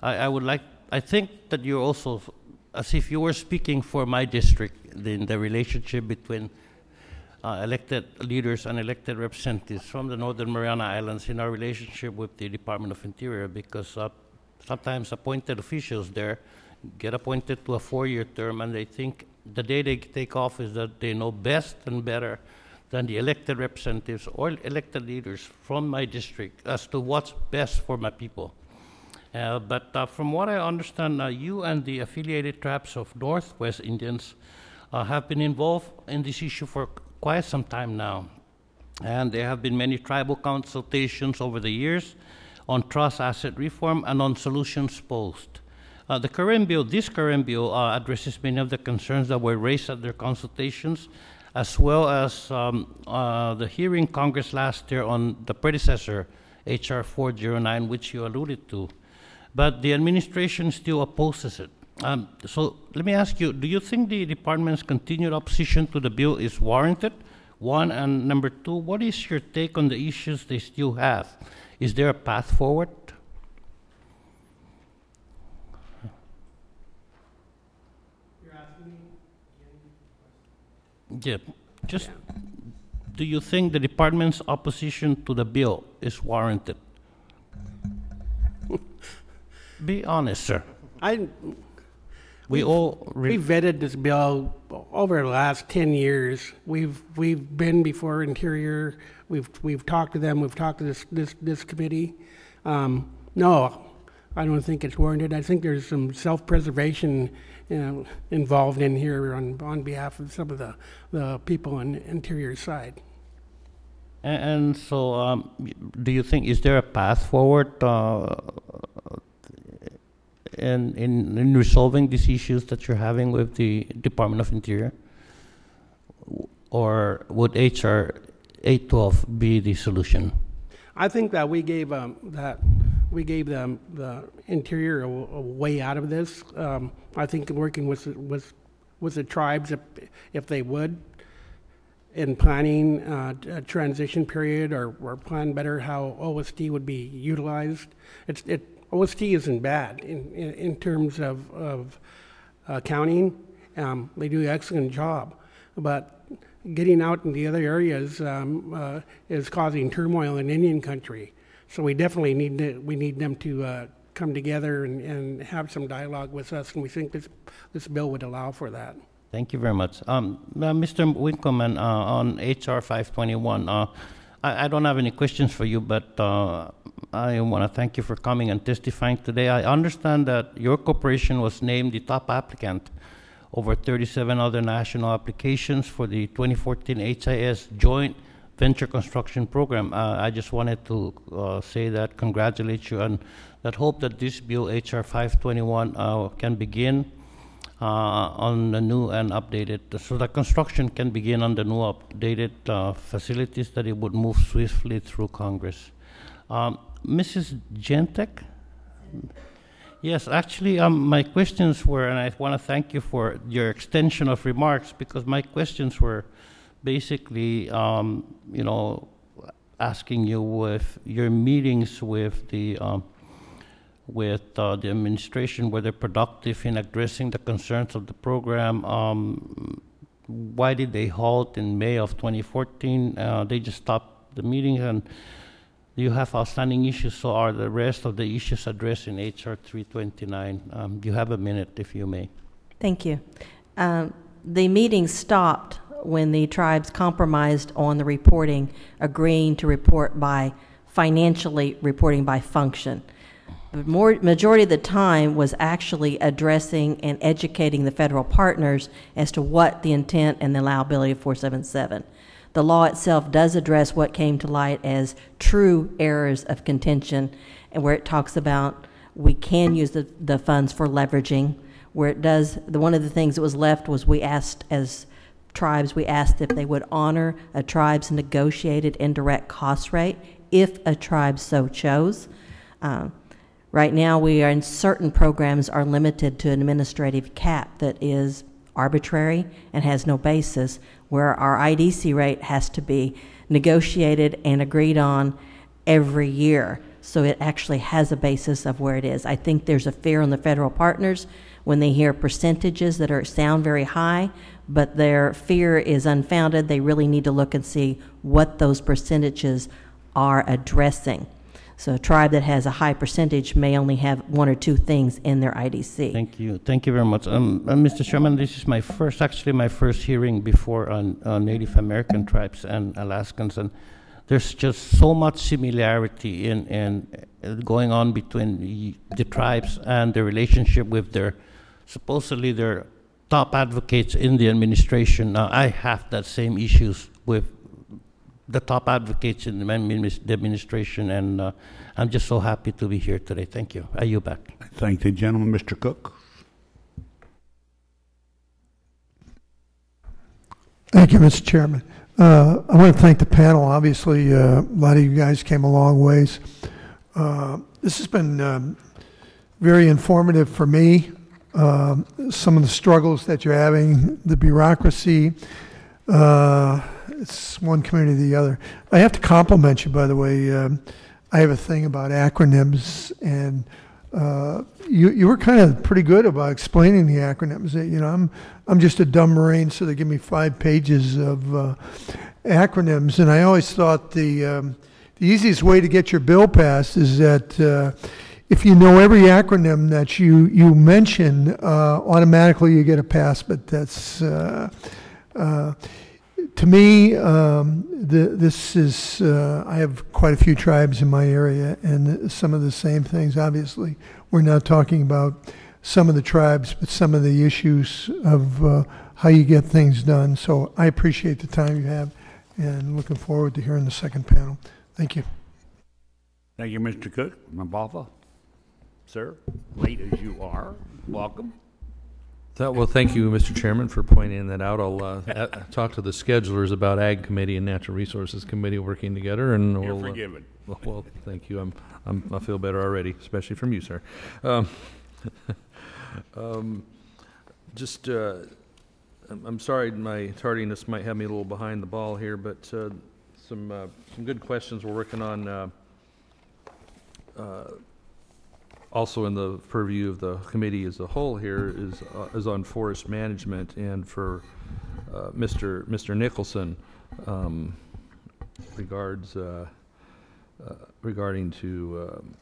I, I would like, I think that you're also, as if you were speaking for my district, in the relationship between uh, elected leaders and elected representatives from the Northern Mariana Islands in our relationship with the Department of Interior, because uh, sometimes appointed officials there get appointed to a four-year term, and they think the day they take office that they know best and better than the elected representatives or elected leaders from my district as to what's best for my people. Uh, but uh, from what I understand, uh, you and the affiliated tribes of Northwest Indians uh, have been involved in this issue for quite some time now. And there have been many tribal consultations over the years on trust asset reform and on solutions posed. Uh, the current bill, this current bill, uh, addresses many of the concerns that were raised at their consultations, as well as um, uh, the hearing Congress last year on the predecessor, H.R. 409, which you alluded to. But the administration still opposes it. Um, so let me ask you, do you think the department's continued opposition to the bill is warranted? One, and number two, what is your take on the issues they still have? Is there a path forward? Yeah, just, do you think the department's opposition to the bill is warranted? Be honest, sir. I, We all, re- we vetted this bill over the last 10 years. We've, we've been before Interior, we've, we've talked to them, we've talked to this, this, this committee. Um, no, I don't think it's warranted. I think there's some self-preservation you know, involved in here on, on behalf of some of the, the people on the Interior side. a- and so, um, do you think, is there a path forward uh, in, in, in resolving these issues that you're having with the Department of Interior? Or would HR 812 be the solution? I think that we gave um, that we gave them the interior a, a way out of this. Um, I think working with with with the tribes, if if they would, in planning uh, a transition period or, or plan better how OST would be utilized. It's it OST isn't bad in in, in terms of of accounting. Um, they do an excellent job, but getting out in the other areas um, uh, is causing turmoil in Indian country. So we definitely need to, we need them to uh, come together and, and have some dialogue with us, and we think this this bill would allow for that. Thank you very much. Um, uh, Mr. Winkelman, uh, on HR 521, uh, I, I don't have any questions for you, but uh, I want to thank you for coming and testifying today. I understand that your corporation was named the top applicant over 37 other national applications for the 2014 IHS Joint Venture Construction Program. Uh, I just wanted to uh, say that, congratulate you, and that hope that this bill, HR 521, uh, can begin uh, on the new and updated, so that construction can begin on the new updated uh, facilities, that it would move swiftly through Congress. Um, Mrs. Zientek? Yes, actually, um, my questions were, and I want to thank you for your extension of remarks, because my questions were basically, um, you know, asking you with your meetings with the um, with uh, the administration were they productive in addressing the concerns of the program? Um, why did they halt in May of 2014? Uh, they just stopped the meeting, and you have outstanding issues, so are the rest of the issues addressed in HR 329. Um, You have a minute, if you may. Thank you. Um, The meeting stopped when the tribes compromised on the reporting, agreeing to report by, financially reporting by function. The more, majority of the time was actually addressing and educating the federal partners as to what the intent and the allowability of 477. The law itself does address what came to light as true errors of contention, and where it talks about we can use the, the funds for leveraging, where it does, the, one of the things that was left was we asked as tribes, we asked if they would honor a tribe's negotiated indirect cost rate if a tribe so chose. Um, Right now, we are in certain programs are limited to an administrative cap that is arbitrary and has no basis, where our IDC rate has to be negotiated and agreed on every year. So it actually has a basis of where it is. I think there's a fear on the federal partners when they hear percentages that are sound very high, but their fear is unfounded. They really need to look and see what those percentages are addressing. So a tribe that has a high percentage may only have one or two things in their IDC. Thank you. Thank you very much. Um, uh, Mr. Chairman, this is my first, actually my first hearing before on, on Native American tribes and Alaskans, and there's just so much similarity in, in uh, going on between the, the tribes and the relationship with their supposedly their top advocates in the administration. Now, I have that same issues with the top advocates in the adminis- the administration, and uh, I'm just so happy to be here today. Thank you. Are you back? I Thank the gentleman, Mr. Cook. Thank you, Mr. Chairman. Uh, I want to thank the panel. Obviously, uh, a lot of you guys came a long ways. Uh, This has been um, very informative for me. Um, Some of the struggles that you're having, the bureaucracy, uh, it's one community to the other. I have to compliment you, by the way. Um, I have a thing about acronyms, and uh, you you were kind of pretty good about explaining the acronyms. Uh, You know, I'm I'm just a dumb marine, so they give me five pages of uh, acronyms, and I always thought the um, the easiest way to get your bill passed is that. If you know every acronym that you, you mention, uh, automatically you get a pass, but that's, uh, uh, to me, um, the, this is, uh, I have quite a few tribes in my area, and some of the same things. Obviously, we're not talking about some of the tribes, but some of the issues of uh, how you get things done. So I appreciate the time you have, and looking forward to hearing the second panel. Thank you. Thank you, Mr. Cook. LaMalfa, sir, late as you are, welcome. That- Well, thank you, Mr. Chairman, for pointing that out. I'll uh, a- talk to the schedulers about Ag Committee and Natural Resources Committee working together, and You're we'll... uh, forgiven. Well, well, thank you. I'm, I'm, I feel better already, especially from you, sir. Um, um, Just, uh, I'm, I'm sorry, my tardiness might have me a little behind the ball here, but uh, some, uh, some good questions we're working on. uh, uh, Also in the purview of the committee as a whole here is, uh, is on forest management and for uh, Mr. Mr. Nicholson um, regards, uh, uh, regarding to, um,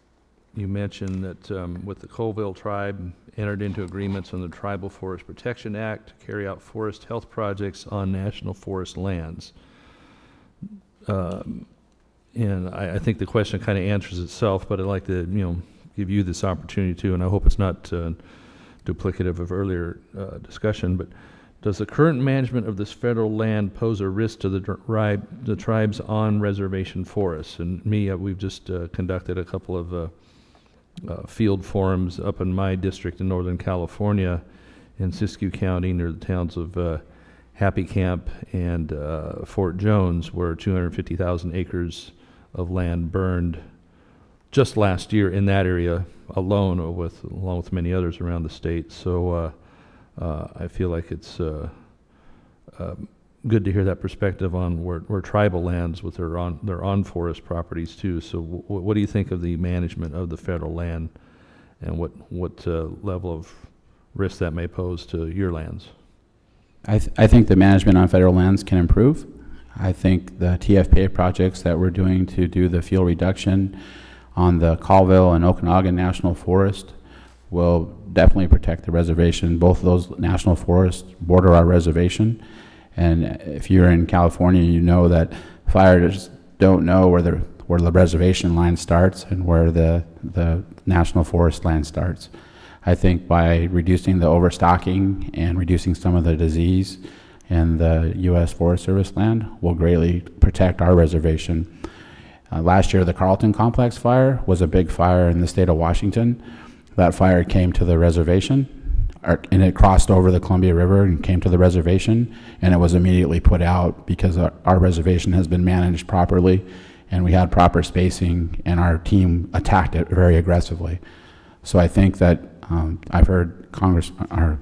you mentioned that um, with the Colville tribe entered into agreements on the Tribal Forest Protection Act to carry out forest health projects on national forest lands. Um, And I, I think the question kind of answers itself, but I'd like to, you know, give you this opportunity too, and I hope it's not uh, duplicative of earlier uh, discussion, but does the current management of this federal land pose a risk to the tribe, the tribes on reservation forests? And me, uh, we've just uh, conducted a couple of uh, uh, field forums up in my district in Northern California, in Siskiyou County, near the towns of Happy Camp and Fort Jones, where 250,000 acres of land burned just last year in that area alone, with along with many others around the state. So uh, uh, I feel like it's uh, um, good to hear that perspective on where, where tribal lands with their on their on forest properties too. So what do you think of the management of the federal land, and what what uh, level of risk that may pose to your lands? I, th- I think the management on federal lands can improve. I think the TFPA projects that we're doing to do the fuel reduction on the Colville and Okanogan National Forest will definitely protect the reservation. Both of those national forests border our reservation. And if you're in California, you know that fires don't know where the, where the reservation line starts and where the, the national forest land starts. I think by reducing the overstocking and reducing some of the disease in the U.S. Forest Service land will greatly protect our reservation. Uh, last year, the Carlton Complex fire was a big fire in the state of Washington. That fire came to the reservation, or- and it crossed over the Columbia River and came to the reservation, and it was immediately put out because our, our reservation has been managed properly, and we had proper spacing, and our team attacked it very aggressively. So I think that um, I've heard Congress, our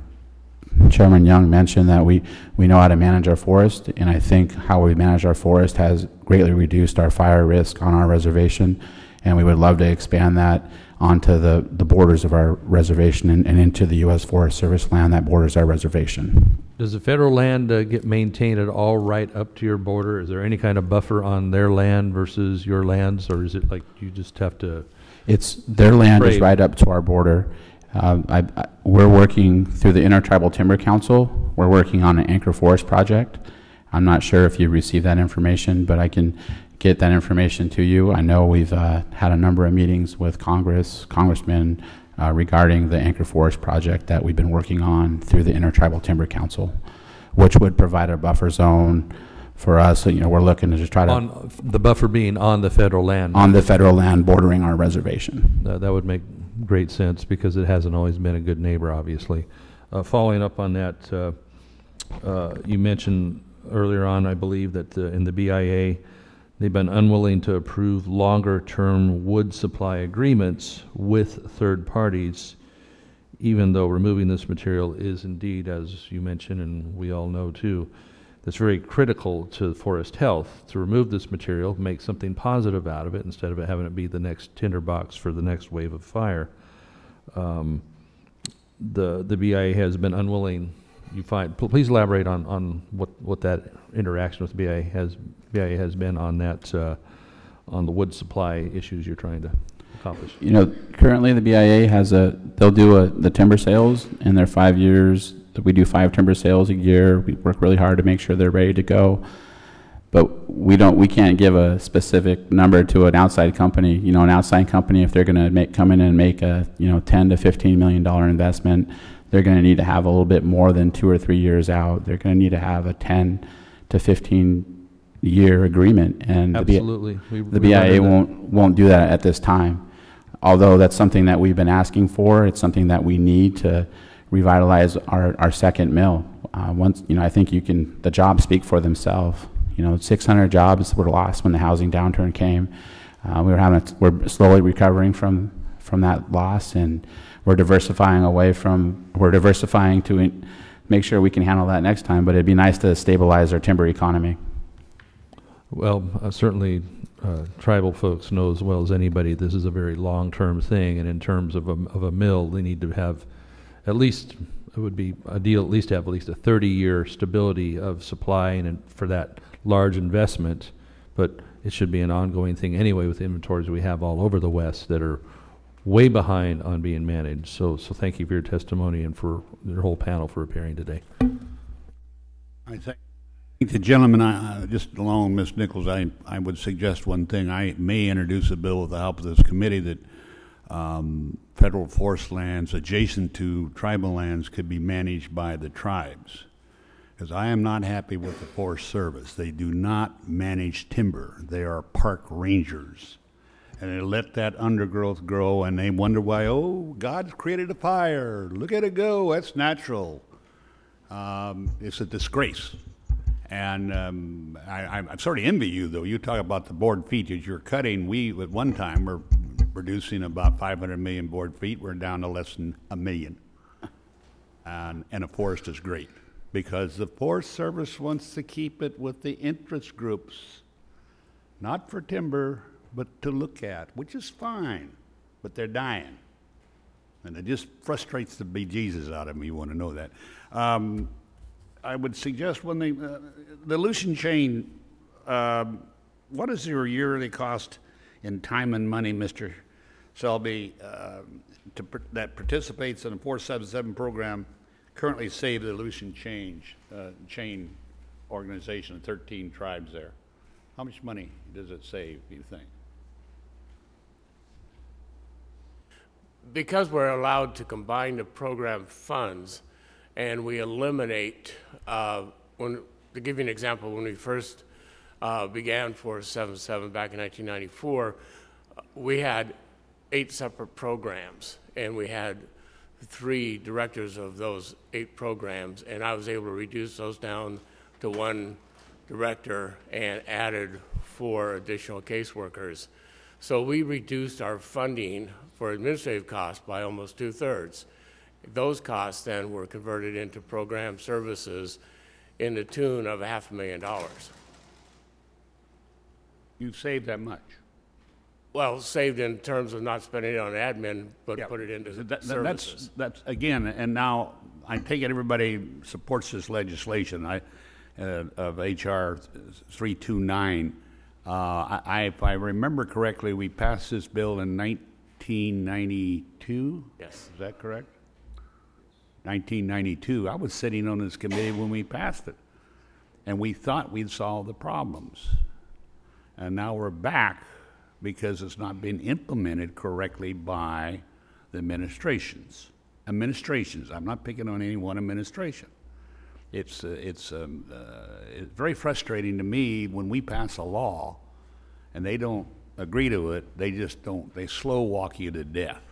Chairman Young mentioned that we, we know how to manage our forest, and I think how we manage our forest has greatly reduced our fire risk on our reservation, and we would love to expand that onto the, the borders of our reservation and, and into the U.S. Forest Service land that borders our reservation. Does the federal land uh, get maintained at all right up to your border? Is there any kind of buffer on their land versus your lands, or is it like you just have to? It's, their land is right up to our border. Um, I, I, we're working through the Intertribal Timber Council. We're working on an anchor forest project. I'm not sure if you received that information, but I can get that information to you. I know we've uh, had a number of meetings with Congress, congressmen, uh, regarding the anchor forest project that we've been working on through the Intertribal Timber Council, which would provide a buffer zone for us. So, you know, we're looking to just try to, On, the buffer being on the federal land? on the federal land bordering our reservation. Uh, That would make great sense, because it hasn't always been a good neighbor, obviously. Uh, Following up on that, uh, uh, you mentioned earlier on, I believe, that uh, in the BIA, they've been unwilling to approve longer-term wood supply agreements with third parties, even though removing this material is indeed, as you mentioned, and we all know too, that's very critical to forest health, to remove this material, make something positive out of it, instead of it having it be the next tinderbox for the next wave of fire. Um, The, the BIA has been unwilling, you find, pl- please elaborate on, on what, what that interaction with BIA has, BIA has been on that, uh, on the wood supply issues you're trying to accomplish. You know, currently the BIA has a, they'll do a, the timber sales in their five years. We do five timber sales a year. We work really hard to make sure they're ready to go. But we don't, we can't give a specific number to an outside company. You know, an outside company, if they're gonna make, come in and make a, you know, ten to fifteen million dollar investment, they're gonna need to have a little bit more than two or three years out. They're gonna need to have a ten to fifteen year agreement. And the B- Absolutely. We- the we BIA won't, won't do that at this time. Although that's something that we've been asking for, it's something that we need to revitalize our, our second mill. Uh, once, you know, I think you can, the jobs speak for themselves. You know, 600 jobs were lost when the housing downturn came. Uh, we were having, a- we're slowly recovering from, from that loss and we're diversifying away from, we're diversifying to in- make sure we can handle that next time, but it'd be nice to stabilize our timber economy. Well, uh, certainly, uh, tribal folks know as well as anybody, this is a very long-term thing, and in terms of a, of a mill, they need to have at least, it would be ideal at least to have at least a thirty-year stability of supply and and for that large investment, but it should be an ongoing thing anyway with inventories we have all over the West that are way behind on being managed. So, so thank you for your testimony and for your whole panel for appearing today. I think the gentleman, I- uh, just along Ms. Nichols, I, I would suggest one thing. I may introduce a bill with the help of this committee that um, federal forest lands adjacent to tribal lands could be managed by the tribes. Because I am not happy with the Forest Service. They do not manage timber. They are park rangers. And they let that undergrowth grow and they wonder why, oh, God's created a fire. Look at it go. That's natural. Um, it's a disgrace. And um, I, I, I sort of envy you, though. You talk about the board feet that you're cutting. We, at one time, were producing about 500 million board feet. We're down to less than a million. And, and a forest is great because the Forest Service wants to keep it with the interest groups, not for timber, but to look at, which is fine, but they're dying. And it just frustrates the bejesus out of me, you want to know that. Um, I would suggest when they, uh, the Aleutian chain um, what is your yearly cost in time and money, Mr. Selby, um, to, that participates in the 477 program, currently Save the Aleutian Change, uh, Chain organization, 13 tribes there? How much money does it save, do you think? Because we're allowed to combine the program funds and we eliminate, uh, when, to give you an example, when we first uh, began 477 back in 1994, uh, we had eight separate programs and we had three directors of those eight programs and I was able to reduce those down to one director and added four additional caseworkers. So we reduced our funding for administrative costs by almost two-thirds. Those costs then were converted into program services in the tune of a half a million dollars. You saved that much? Well, saved in terms of not spending it on admin, but Yeah. put it into That- that- services. That's, that's, again, and now, I take it everybody supports this legislation, I, uh, of HR 329. Uh, I, I- if I remember correctly, we passed this bill in 1992? Yes. Is that correct? 1992. I was sitting on this committee when we passed it, and we thought we'd solved the problems. And now we're back because it's not been implemented correctly by the administrations. Administrations, I'm not picking on any one administration. It's, uh, it's, um, uh, it's very frustrating to me when we pass a law and they don't agree to it, they just don't, they slow walk you to death.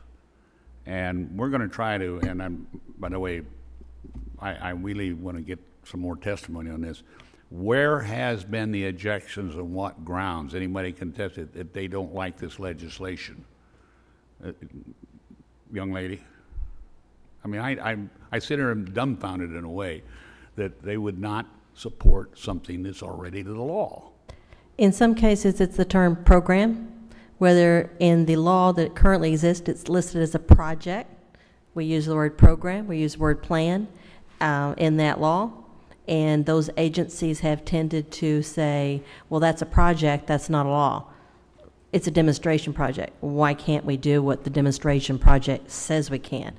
And we're gonna try to, and I'm, by the way, I, I really want to get some more testimony on this. Where has been the objections and what grounds? Anybody contest it, that they don't like this legislation? Uh, Young lady? I mean, I, I, I sit here and dumbfounded in a way that they would not support something that's already the law. In some cases, it's the term program, whether in the law that currently exists, it's listed as a project. We use the word program, we use the word plan uh, in that law. And those agencies have tended to say, well, that's a project, that's not a law. It's a demonstration project. Why can't we do what the demonstration project says we can?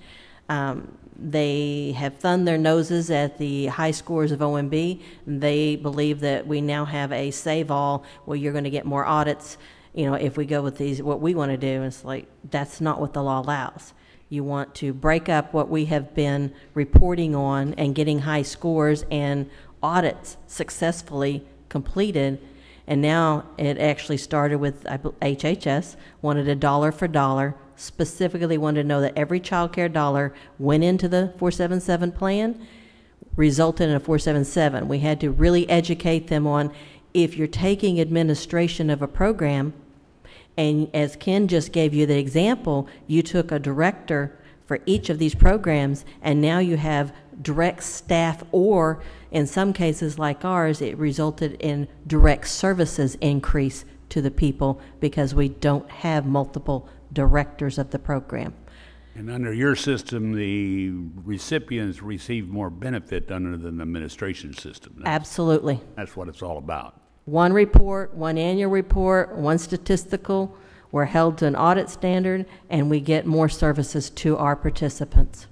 Um, they have thumbed their noses at the high scores of OMB. They believe that we now have a save all where you're going to get more audits. You know, if we go with these, what we want to do, and it's like that's not what the law allows. You want to break up what we have been reporting on and getting high scores and audits successfully completed. And now it actually started with HHS, wanted a dollar for dollar, specifically wanted to know that every child care dollar went into the 477 plan, resulted in a 477. We had to really educate them on if you're taking administration of a program, and as Ken just gave you the example, you took a director for each of these programs, and now you have direct staff, or in some cases like ours, it resulted in direct services increase to the people because we don't have multiple directors of the program. And under your system, the recipients receive more benefit under the administration system. That's- Absolutely. That's what it's all about. One report, one annual report, one statistical. We're held to an audit standard, and we get more services to our participants.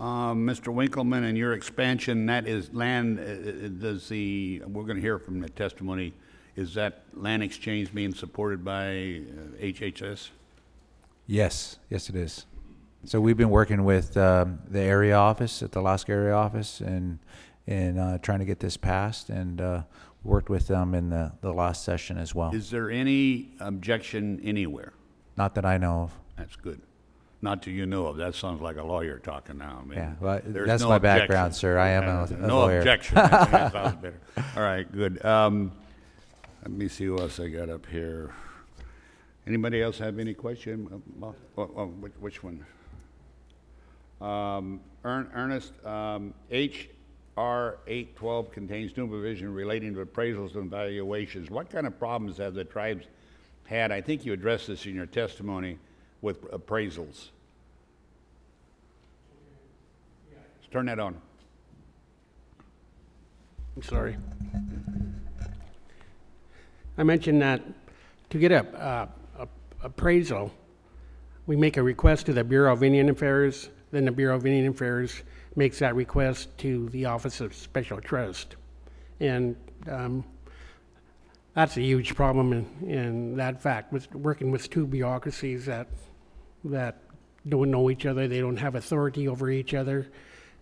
Um, Mr. Winkelman, in your expansion, that is land, uh, uh, does the, we're going to hear from the testimony, is that land exchange being supported by uh, HHS? Yes, yes, it is. So we've been working with um, the area office at the Alaska area office and and uh, trying to get this passed, and uh, worked with them in the, the last session as well. Is there any objection anywhere? Not that I know of. That's good. Not that you know of. That sounds like a lawyer talking now. I mean, Yeah, well, there's that's no my background, sir. I am a- a No lawyer. objection. That sounds better. All right, good. Um, Let me see who else I got up here. Anybody else have any question? Uh, which- one? Um, Ernest, um, HR 812 contains new provision relating to appraisals and valuations. What kind of problems have the tribes had? I think you addressed this in your testimony with appraisals. Let's turn that on. I'm sorry. I mentioned that to get a, a, a appraisal, we make a request to the Bureau of Indian Affairs, then the Bureau of Indian Affairs makes that request to the Office of Special Trust. And um, that's a huge problem in, in that fact, with working with two bureaucracies that, that don't know each other, they don't have authority over each other,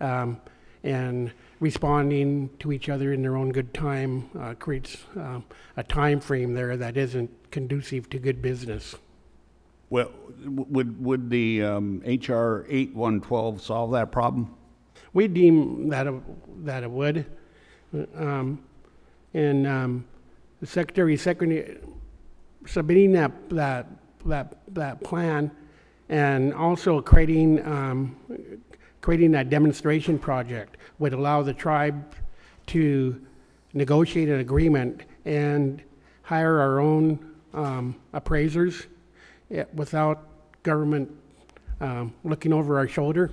um, and responding to each other in their own good time uh, creates um, a time frame there that isn't conducive to good business. Well, would, would the um, HR 8112 solve that problem? We deem that it, that it would. Um, and um, the secretary, secretary submitting that, that, that, that plan and also creating, um, creating that demonstration project would allow the tribe to negotiate an agreement and hire our own um, appraisers eh, without government um, looking over our shoulder.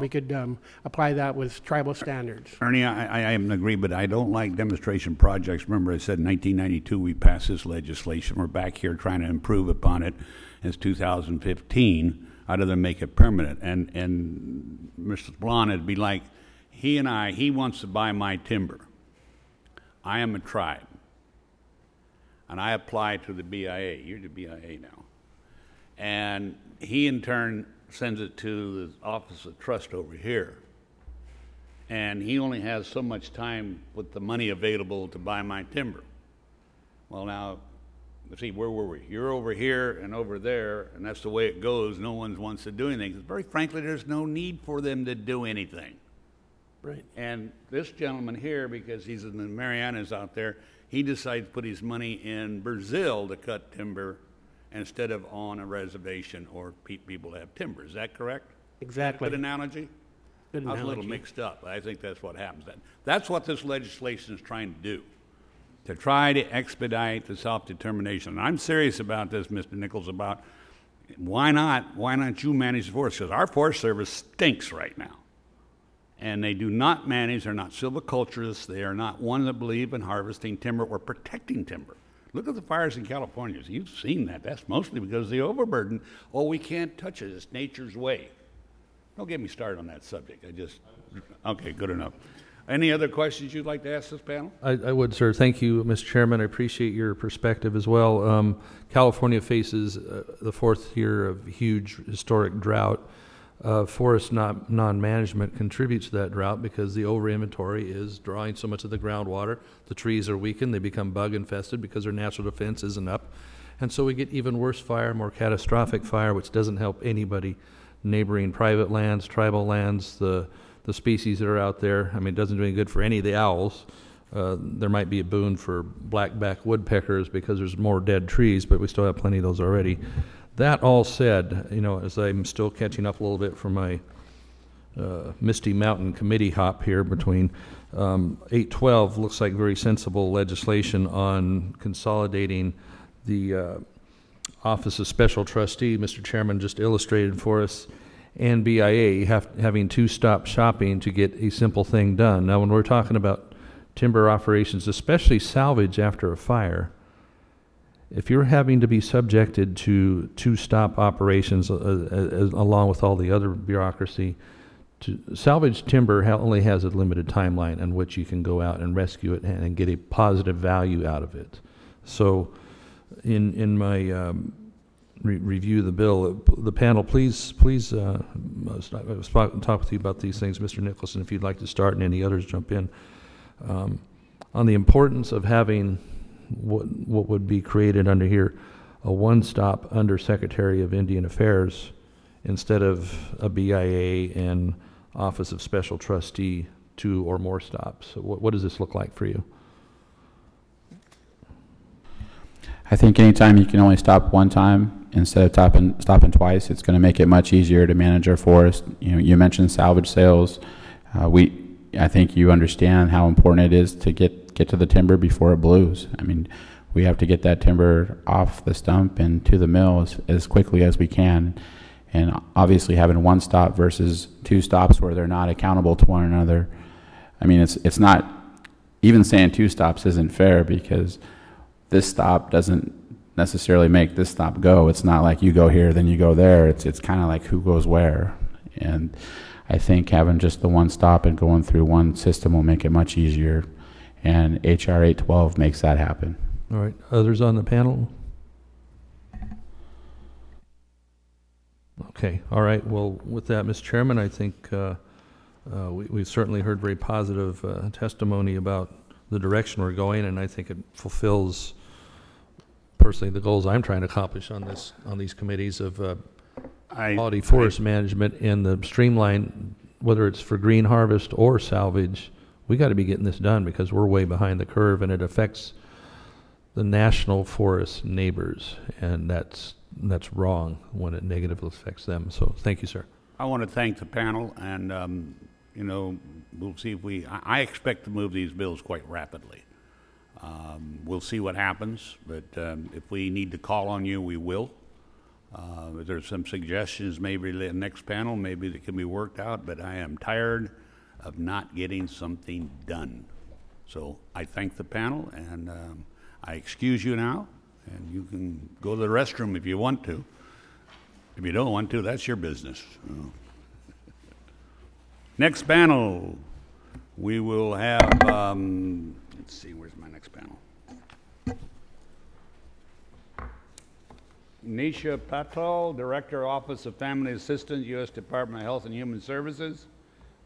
We could um, apply that with tribal standards. Ernie, I, I am agree, but I don't like demonstration projects. Remember, I said in 1992 we passed this legislation. We're back here trying to improve upon it. It's 2015. I'd rather make it permanent. And and Mr. Blond, it'd be like he and I. He wants to buy my timber. I am a tribe, and I apply to the BIA. You're the BIA now, and he in turn sends it to the Office of Trust over here and he only has so much time with the money available to buy my timber. Well, now, let's see, where were we? You're over here and over there, and that's the way it goes. No one wants to do anything. very frankly, there's no need for them to do anything. Right. And this gentleman here, because he's in the Marianas out there, he decides to put his money in Brazil to cut timber instead of on a reservation or pe- people have timber. Is that correct? Exactly. Good analogy? Good I was a little analogy. mixed up. I think that's what happens. That- That's what this legislation is trying to do, to try to expedite the self-determination. And I'm serious about this, Mr. Nichols, about why not, why not you manage the forest? Because our Forest Service stinks right now. And they do not manage, they're not silviculturists, they are not one that believe in harvesting timber or protecting timber. Look at the fires in California. You've seen that. That's mostly because of the overburden. Oh, we can't touch it. It's nature's way. Don't get me started on that subject. I just, okay, good enough. Any other questions you'd like to ask this panel? I, I would, sir. Thank you, Mr. Chairman. I appreciate your perspective as well. Um, California faces uh, the fourth year of huge historic drought. Uh, forest not, non-management contributes to that drought because the over-inventory is drawing so much of the groundwater. The trees are weakened; they become bug infested because their natural defense isn't up, and so we get even worse fire, more catastrophic fire, which doesn't help anybody. Neighboring private lands, tribal lands, the the species that are out there. I mean, it doesn't do any good for any of the owls. Uh, there might be a boon for blackback woodpeckers because there's more dead trees, but we still have plenty of those already. That all said, you know, as I'm still catching up a little bit from my uh, Misty Mountain committee hop here between um, 812 looks like very sensible legislation on consolidating the uh, Office of Special Trustee, Mr. Chairman just illustrated for us, and BIA have, having two-stop shopping to get a simple thing done. Now, when we're talking about timber operations, especially salvage after a fire, if you're having to be subjected to two-stop operations uh, uh, along with all the other bureaucracy, to salvage timber ha- only has a limited timeline in which you can go out and rescue it and, and get a positive value out of it. So, in in my um, re- review of the bill, uh, the panel, please please uh, uh, talk talk with you about these things, Mr. Nicholson, if you'd like to start, and any others jump in um, on the importance of having what what would be created under here a one-stop under Secretary of Indian Affairs instead of a BIA and Office of Special Trustee, two or more stops. What, what does this look like for you? I think anytime you can only stop one time instead of stopping, stopping twice, it's going to make it much easier to manage our forest. You know, you mentioned salvage sales. Uh, we, I think you understand how important it is to get, get to the timber before it blows. I mean, we have to get that timber off the stump and to the mill as, as quickly as we can. And obviously having one stop versus two stops where they're not accountable to one another. I mean, it's, it's not, even saying two stops isn't fair because this stop doesn't necessarily make this stop go. It's not like you go here, then you go there. It's, it's kind of like who goes where. And I think having just the one stop and going through one system will make it much easier. And HR 812 makes that happen. All right, others on the panel? Okay, all right, well, with that, Mr. Chairman, I think uh, uh, we- we've certainly heard very positive uh, testimony about the direction we're going, and I think it fulfills personally the goals I'm trying to accomplish on this, on these committees of uh, I, quality forest management and the streamline, whether it's for green harvest or salvage, we got to be getting this done because we're way behind the curve and it affects the national forest neighbors, and that's, that's wrong when it negatively affects them. So, thank you, sir. I want to thank the panel, and, um, you know, we'll see if we, I, expect to move these bills quite rapidly. Um, we'll see what happens, but, um, if we need to call on you, we will. Uh, there's some suggestions, maybe the next panel, maybe that can be worked out, but I am tired of not getting something done. So I thank the panel, and, um, I excuse you now, and you can go to the restroom if you want to. If you don't want to, that's your business. Next panel, we will have, um, let's see, where's my next panel? Nisha Patel, Director, Office of Family Assistance, U.S. Department of Health and Human Services.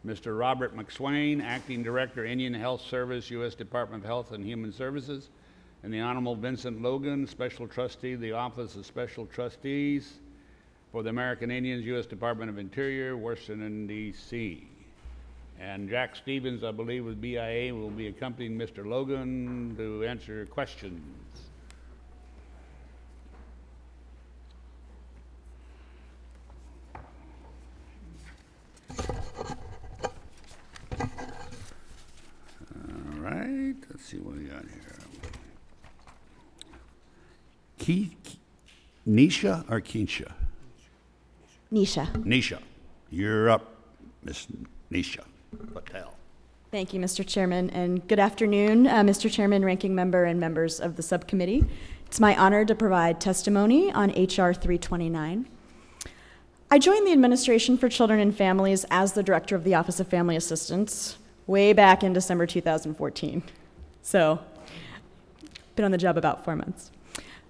Mr. Robert McSwain, Acting Director, Indian Health Service, U.S. Department of Health and Human Services. And the Honorable Vincent Logan, Special Trustee, the Office of Special Trustees for the American Indians, U.S. Department of Interior, Washington, D.C. And Jack Stevens, I believe, with BIA, will be accompanying Mr. Logan to answer questions. All right, let's see what we got here. Key, Nisha or Keisha? Nisha. Nisha, you're up, Miss Nisha Patel. Thank you, Mr. Chairman, and good afternoon, uh, Mr. Chairman, Ranking Member, and members of the subcommittee. It's my honor to provide testimony on H.R. 329. I joined the Administration for Children and Families as the Director of the Office of Family Assistance way back in December 2014. So, been on the job about four months.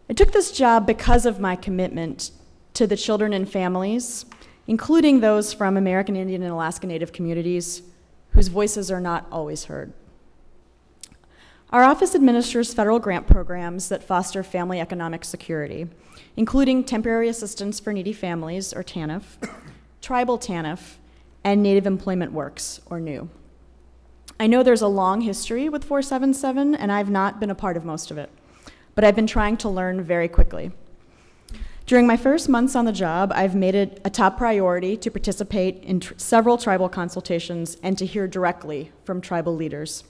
I took this job because of my commitment to the children and families, including those from American Indian and Alaska Native communities whose voices are not always heard. Our office administers federal grant programs that foster family economic security, including Temporary Assistance for Needy Families, or TANF, Tribal TANF, and Native Employment Works, or NEW. I know there's a long history with 477, and I've not been a part of most of it, but I've been trying to learn very quickly. During my first months on the job, I've made it a top priority to participate in tr- several tribal consultations and to hear directly from tribal leaders.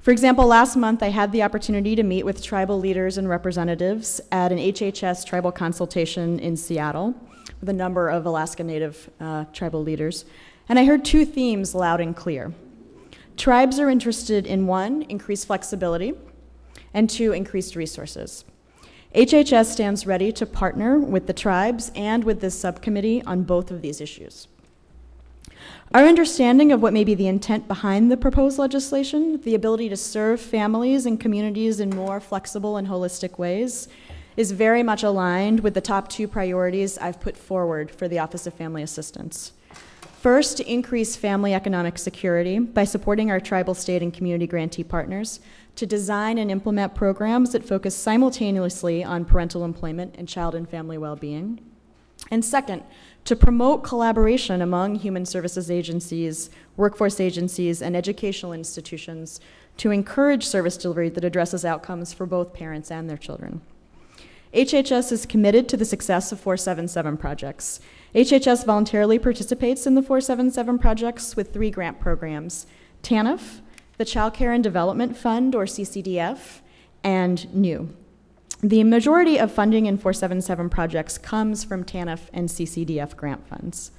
For example, last month I had the opportunity to meet with tribal leaders and representatives at an HHS tribal consultation in Seattle with a number of Alaska Native uh, tribal leaders, and I heard two themes loud and clear. Tribes are interested in one, increased flexibility, and two, increased resources. HHS stands ready to partner with the tribes and with this subcommittee on both of these issues. Our understanding of what may be the intent behind the proposed legislation, the ability to serve families and communities in more flexible and holistic ways, is very much aligned with the top two priorities I've put forward for the Office of Family Assistance. First, to increase family economic security by supporting our tribal, state, and community grantee partners to design and implement programs that focus simultaneously on parental employment and child and family well being. And second, to promote collaboration among human services agencies, workforce agencies, and educational institutions to encourage service delivery that addresses outcomes for both parents and their children. HHS is committed to the success of 477 projects. HHS voluntarily participates in the 477 projects with three grant programs TANF, the Child Care and Development Fund, or CCDF, and NEW. The majority of funding in 477 projects comes from TANF and CCDF grant funds.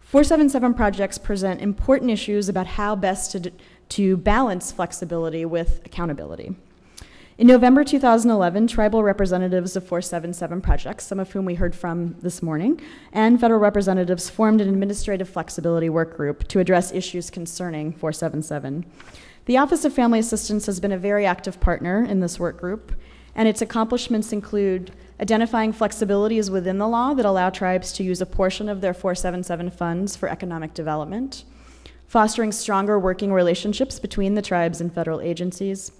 477 projects present important issues about how best to, to balance flexibility with accountability. In November 2011, tribal representatives of 477 projects, some of whom we heard from this morning, and federal representatives formed an administrative flexibility work group to address issues concerning 477. The Office of Family Assistance has been a very active partner in this work group, and its accomplishments include identifying flexibilities within the law that allow tribes to use a portion of their 477 funds for economic development, fostering stronger working relationships between the tribes and federal agencies,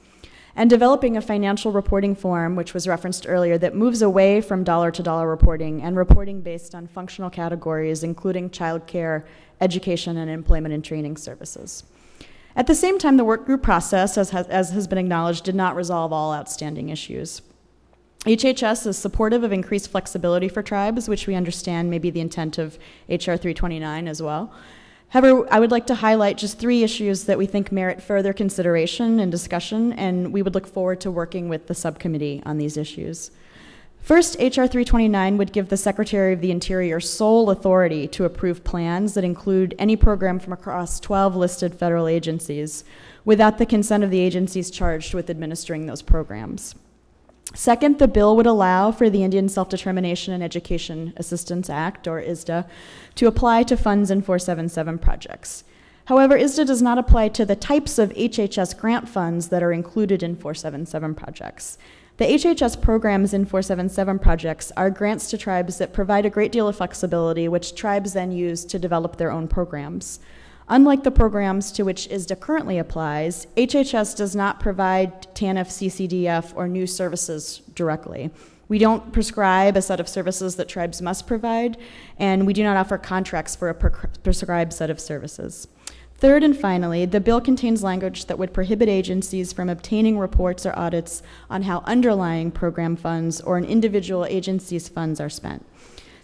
and developing a financial reporting form, which was referenced earlier, that moves away from dollar to dollar reporting and reporting based on functional categories, including childcare, education, and employment and training services. At the same time, the work group process, as has, as has been acknowledged, did not resolve all outstanding issues. HHS is supportive of increased flexibility for tribes, which we understand may be the intent of HR 329 as well. However, I would like to highlight just three issues that we think merit further consideration and discussion, and we would look forward to working with the subcommittee on these issues. First, H.R. 329 would give the Secretary of the Interior sole authority to approve plans that include any program from across 12 listed federal agencies without the consent of the agencies charged with administering those programs. Second, the bill would allow for the Indian Self Determination and Education Assistance Act, or ISDA, to apply to funds in 477 projects. However, ISDA does not apply to the types of HHS grant funds that are included in 477 projects. The HHS programs in 477 projects are grants to tribes that provide a great deal of flexibility, which tribes then use to develop their own programs. Unlike the programs to which ISDA currently applies, HHS does not provide TANF, CCDF, or new services directly. We don't prescribe a set of services that tribes must provide, and we do not offer contracts for a prescribed set of services. Third and finally, the bill contains language that would prohibit agencies from obtaining reports or audits on how underlying program funds or an individual agency's funds are spent.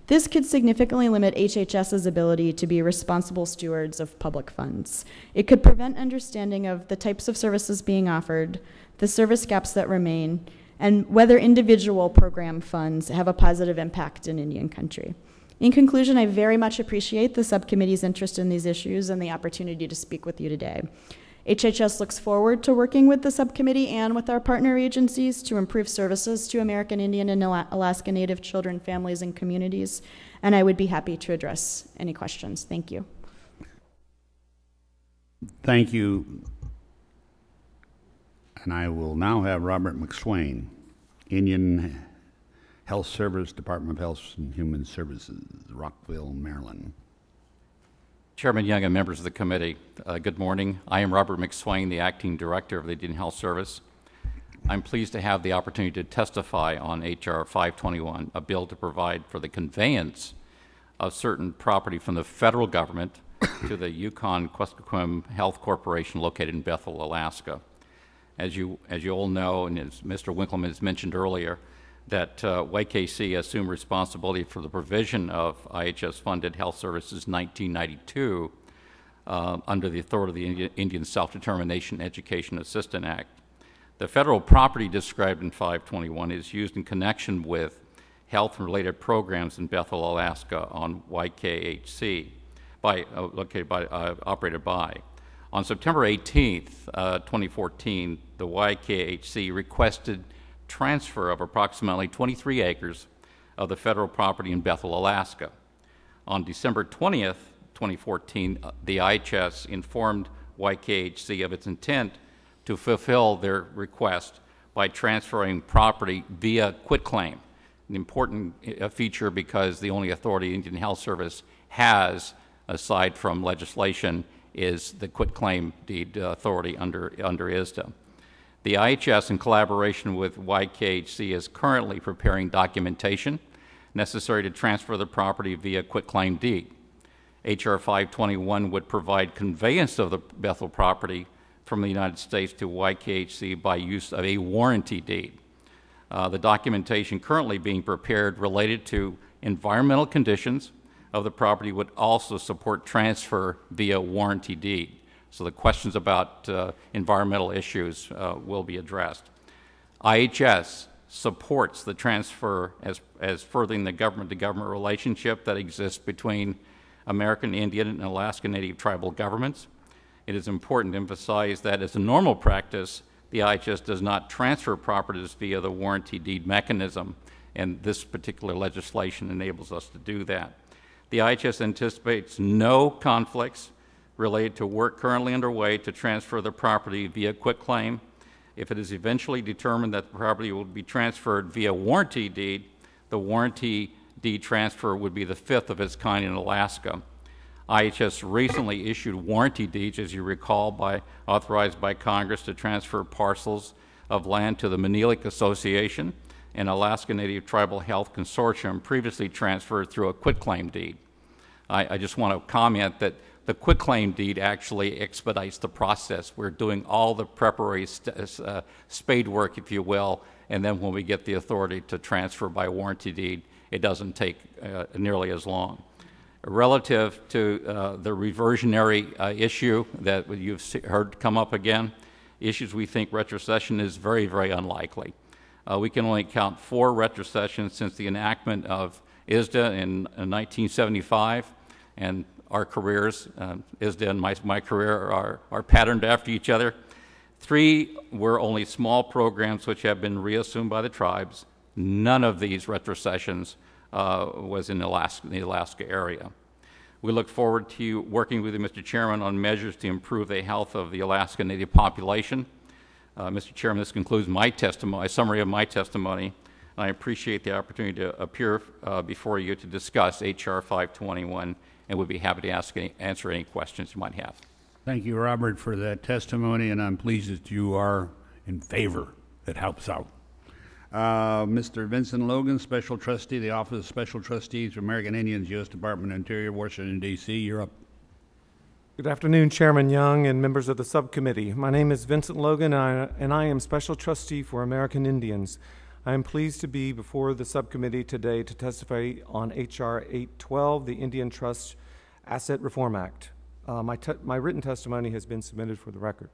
This could significantly limit HHS's ability to be responsible stewards of public funds. It could prevent understanding of the types of services being offered, the service gaps that remain, and whether individual program funds have a positive impact in Indian country. In conclusion, I very much appreciate the subcommittee's interest in these issues and the opportunity to speak with you today. HHS looks forward to working with the subcommittee and with our partner agencies to improve services to American Indian and Alaska Native children, families, and communities. And I would be happy to address any questions. Thank you. Thank you. And I will now have Robert McSwain, Indian Health Service, Department of Health and Human Services, Rockville, Maryland. Chairman Young and members of the committee, uh, good morning. I am Robert McSwain, the acting director of the Indian Health Service. I'm pleased to have the opportunity to testify on H.R. 521, a bill to provide for the conveyance of certain property from the federal government to the Yukon Kuskokwim Health Corporation located in Bethel, Alaska. As you, as you all know, and as Mr. Winkelman has mentioned earlier, that uh, YKC assumed responsibility for the provision of IHS funded health services in 1992 uh, under the authority of the Indian Self Determination Education Assistance Act. The federal property described in 521 is used in connection with health related programs in Bethel, Alaska on YKHC, by, uh, located by, uh, operated by. On September 18th, uh, 2014, the YKHC requested transfer of approximately 23 acres of the federal property in Bethel, Alaska. On December 20th, 2014, uh, the IHS informed YKHC of its intent to fulfill their request by transferring property via quitclaim, an important uh, feature because the only authority Indian Health Service has, aside from legislation, is the quitclaim deed authority under, under ISDA. The IHS, in collaboration with YKHC, is currently preparing documentation necessary to transfer the property via quitclaim deed. H.R. 521 would provide conveyance of the Bethel property from the United States to YKHC by use of a warranty deed. Uh, the documentation currently being prepared related to environmental conditions of the property would also support transfer via warranty deed. So the questions about uh, environmental issues uh, will be addressed. IHS supports the transfer as, as furthering the government to government relationship that exists between American Indian and Alaska Native tribal governments. It is important to emphasize that as a normal practice, the IHS does not transfer properties via the warranty deed mechanism, and this particular legislation enables us to do that. The IHS anticipates no conflicts related to work currently underway to transfer the property via quitclaim. If it is eventually determined that the property will be transferred via warranty deed, the warranty deed transfer would be the fifth of its kind in Alaska. IHS recently issued warranty deeds, as you recall, by, authorized by Congress to transfer parcels of land to the Maniilaq Association, an Alaska Native Tribal Health Consortium previously transferred through a quitclaim deed. I, I just want to comment that the quitclaim deed actually expedites the process. We're doing all the preparatory st- uh, spade work, if you will, and then when we get the authority to transfer by warranty deed, it doesn't take uh, nearly as long. Relative to uh, the reversionary uh, issue that you've heard come up again, issues we think retrocession is very, very unlikely. Uh, we can only count four retrocessions since the enactment of ISDA in, in 1975, and our careers, uh, ISDA and my, my career, are, are patterned after each other. Three were only small programs which have been reassumed by the tribes. None of these retrocessions uh, was in Alaska, the Alaska area. We look forward to working with you, Mr. Chairman, on measures to improve the health of the Alaska Native population. Uh, Mr. Chairman, this concludes my testimony, a summary of my testimony. I appreciate the opportunity to appear uh, before you to discuss H.R. 521 and we'd be happy to ask any, answer any questions you might have. Thank you, Robert, for that testimony, and I'm pleased that you are in favor. That helps out. Uh, Mr. Vincent Logan, Special Trustee, the Office of Special Trustees for American Indians, U.S. Department of Interior, Washington, D.C. You're up. Good afternoon, Chairman Young and members of the subcommittee. My name is Vincent Logan, and I, and I am Special Trustee for American Indians. I am pleased to be before the subcommittee today to testify on H.R. 812, the Indian Trust Asset Reform Act. Uh, my, my written testimony has been submitted for the record.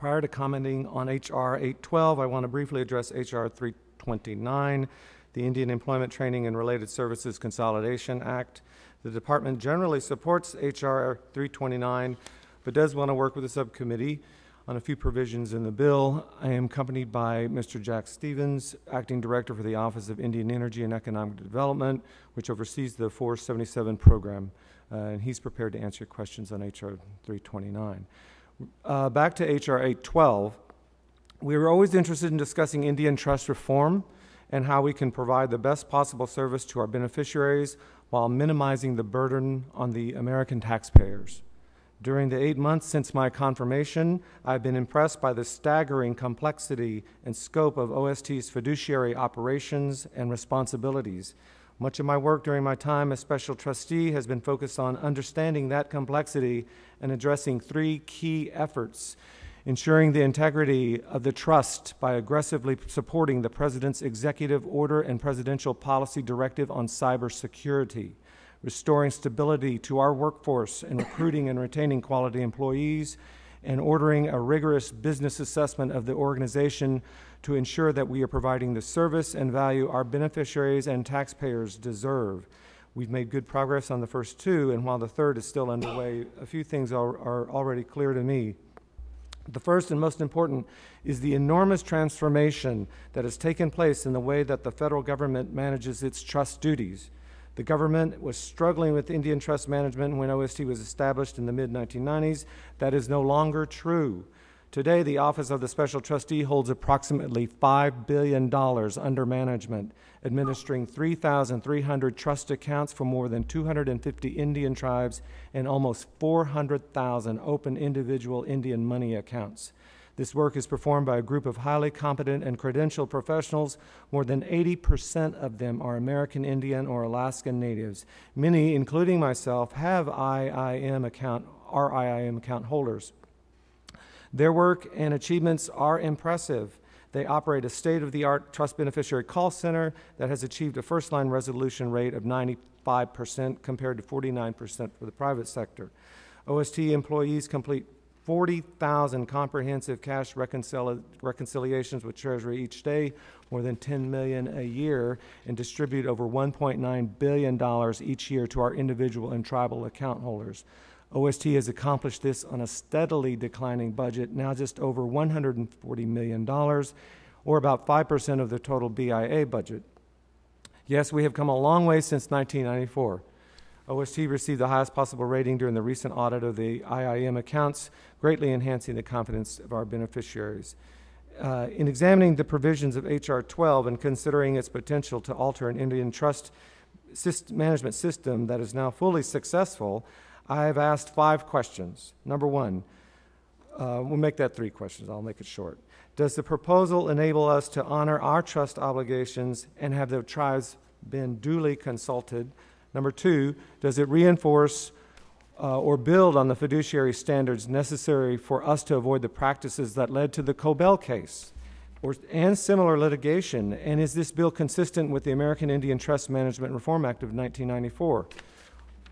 Prior to commenting on H.R. 812, I want to briefly address H.R. 329, the Indian Employment Training and Related Services Consolidation Act. The department generally supports H.R. 329, but does want to work with the subcommittee on a few provisions in the bill. I am accompanied by Mr. Jack Stevens, Acting Director for the Office of Indian Energy and Economic Development, which oversees the 477 program, uh, and he's prepared to answer questions on H.R. 329. Uh, back to H.R. 812, we were always interested in discussing Indian trust reform and how we can provide the best possible service to our beneficiaries while minimizing the burden on the American taxpayers. During the eight months since my confirmation, I've been impressed by the staggering complexity and scope of OST's fiduciary operations and responsibilities. Much of my work during my time as special trustee has been focused on understanding that complexity and addressing three key efforts ensuring the integrity of the trust by aggressively supporting the President's executive order and presidential policy directive on cybersecurity, restoring stability to our workforce and recruiting and retaining quality employees, and ordering a rigorous business assessment of the organization to ensure that we are providing the service and value our beneficiaries and taxpayers deserve. We've made good progress on the first two, and while the third is still underway, a few things are, are already clear to me. The first and most important is the enormous transformation that has taken place in the way that the federal government manages its trust duties. The government was struggling with Indian trust management when OST was established in the mid 1990s. That is no longer true. Today, the Office of the Special Trustee holds approximately $5 billion under management, administering 3,300 trust accounts for more than 250 Indian tribes and almost 400,000 open individual Indian money accounts. This work is performed by a group of highly competent and credentialed professionals. More than 80% of them are American Indian or Alaskan natives. Many, including myself, have IIM account, are IIM account holders. Their work and achievements are impressive. They operate a state of the art trust beneficiary call center that has achieved a first line resolution rate of 95% compared to 49% for the private sector. OST employees complete 40,000 comprehensive cash reconcili- reconciliations with Treasury each day, more than 10 million a year, and distribute over 1.9 billion dollars each year to our individual and tribal account holders. OST has accomplished this on a steadily declining budget, now just over $140 million, or about 5% of the total BIA budget. Yes, we have come a long way since 1994. OST received the highest possible rating during the recent audit of the IIM accounts, greatly enhancing the confidence of our beneficiaries. Uh, in examining the provisions of H.R. 12 and considering its potential to alter an Indian trust syst- management system that is now fully successful, I have asked five questions. Number one, uh, we'll make that three questions. I'll make it short. Does the proposal enable us to honor our trust obligations and have the tribes been duly consulted? Number two, does it reinforce uh, or build on the fiduciary standards necessary for us to avoid the practices that led to the Cobell case or, and similar litigation? And is this bill consistent with the American Indian Trust Management Reform Act of 1994?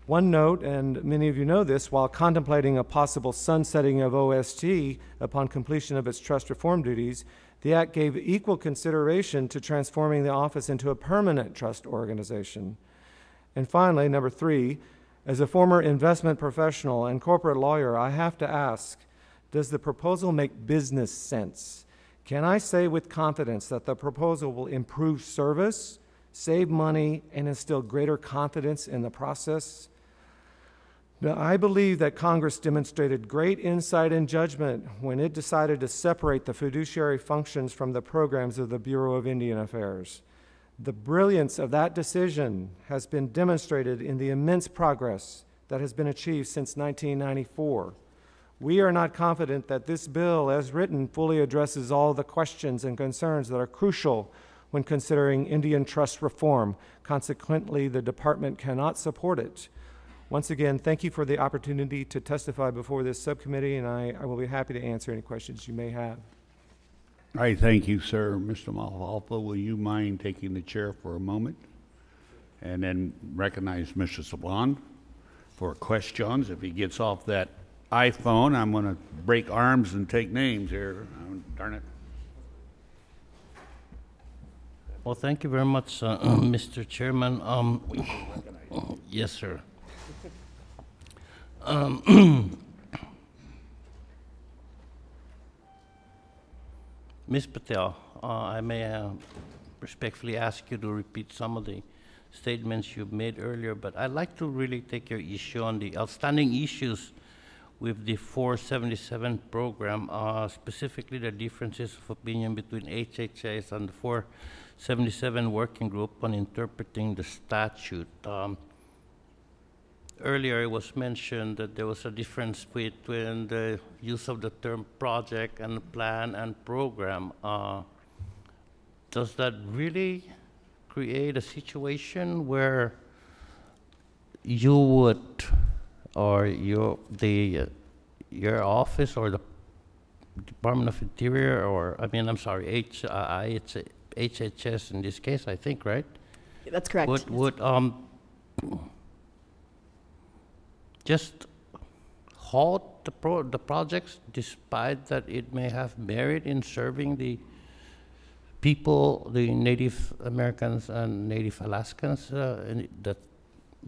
One note, and many of you know this, while contemplating a possible sunsetting of OST upon completion of its trust reform duties, the Act gave equal consideration to transforming the office into a permanent trust organization. And finally, number three, as a former investment professional and corporate lawyer, I have to ask Does the proposal make business sense? Can I say with confidence that the proposal will improve service, save money, and instill greater confidence in the process? Now, I believe that Congress demonstrated great insight and judgment when it decided to separate the fiduciary functions from the programs of the Bureau of Indian Affairs. The brilliance of that decision has been demonstrated in the immense progress that has been achieved since 1994. We are not confident that this bill, as written, fully addresses all the questions and concerns that are crucial when considering Indian trust reform. Consequently, the department cannot support it. Once again, thank you for the opportunity to testify before this subcommittee, and I, I will be happy to answer any questions you may have. Right, thank you, sir. Mr. LaMalfa, will you mind taking the chair for a moment? And then recognize Mr. Sablan for questions. If he gets off that iPhone, I'm going to break arms and take names here. Oh, Darn it. Well, thank you very much, uh, Mr. Chairman. Um, yes, sir. Um, Ms. Patel, uh, I may uh, respectfully ask you to repeat some of the statements you made earlier, but I'd like to really take your issue on the outstanding issues with the 477 program, uh, specifically the differences of opinion between HHS and the 477 working group on interpreting the statute. Um, earlier it was mentioned that there was a difference between the use of the term project and plan and program. Uh, does that really create a situation where you would, or your the uh, your office or the Department of Interior, or I mean, I'm sorry, H, uh, it's HHS in this case, I think, right? That's correct. Would would um just halt the, pro- the projects despite that it may have merit in serving the people, the Native Americans and Native Alaskans uh, that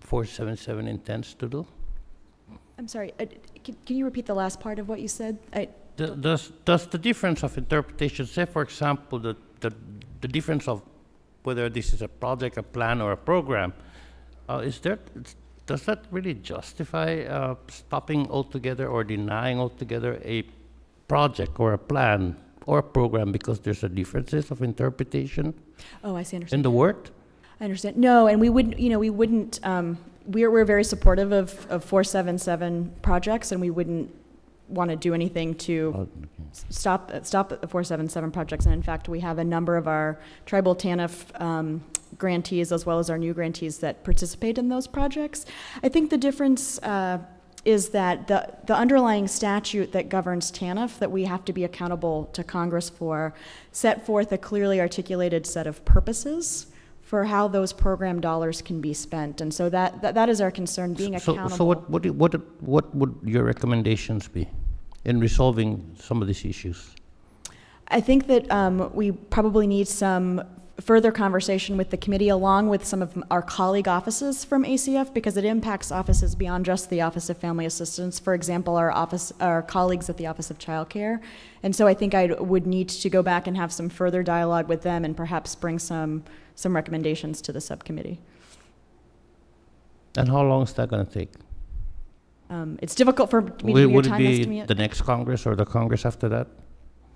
477 intends to do? I'm sorry, uh, can, can you repeat the last part of what you said? I, Does, does the difference of interpretation, say for example, the, the, the difference of whether this is a project, a plan, or a program, uh, is there, does that really justify uh, stopping altogether or denying altogether a project or a plan or a program because there's a differences of interpretation oh, I see, understand. in the word? I understand. No, and we wouldn't, you know, we wouldn't, um, we're, we're very supportive of, of 477 projects, and we wouldn't want to do anything to Oh, s- stop, stop the 477 projects. And in fact, we have a number of our tribal TANF um, grantees, as well as our new grantees, that participate in those projects. I think the difference uh, is that the, the underlying statute that governs TANF, that we have to be accountable to Congress for, set forth a clearly articulated set of purposes for how those program dollars can be spent. And so that, that, that is our concern, being So, accountable. so what, what, what, what would your recommendations be in resolving some of these issues? I think that um, we probably need some further conversation with the committee along with some of our colleague offices from ACF because it impacts offices beyond just the Office of Family Assistance. For example, our office, our colleagues at the Office of Child Care. And so I think I would need to go back and have some further dialogue with them and perhaps bring some, some recommendations to the subcommittee. And how long is that going to take? Um, it's difficult for me to Would give you a would it time be estimate. the next Congress or the Congress after that?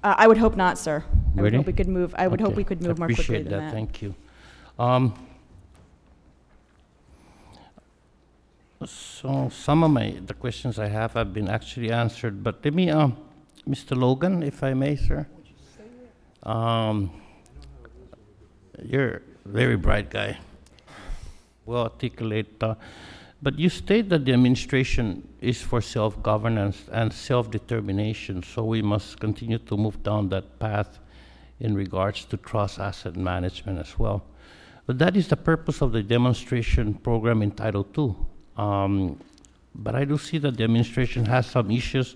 Uh, I would hope not, sir. I would Really? hope we could move, I would hope Okay. we could move more quickly Appreciate than that, that. thank you. Um, So some of my, the questions I have have been actually answered, but let me, um, Mr. Logan, if I may, sir. Um, You're a very bright guy, well articulate, uh, but you state that the administration is for self-governance and self-determination, so we must continue to move down that path in regards to trust asset management as well. But that is the purpose of the demonstration program in Title II. Um, but I do see that the administration has some issues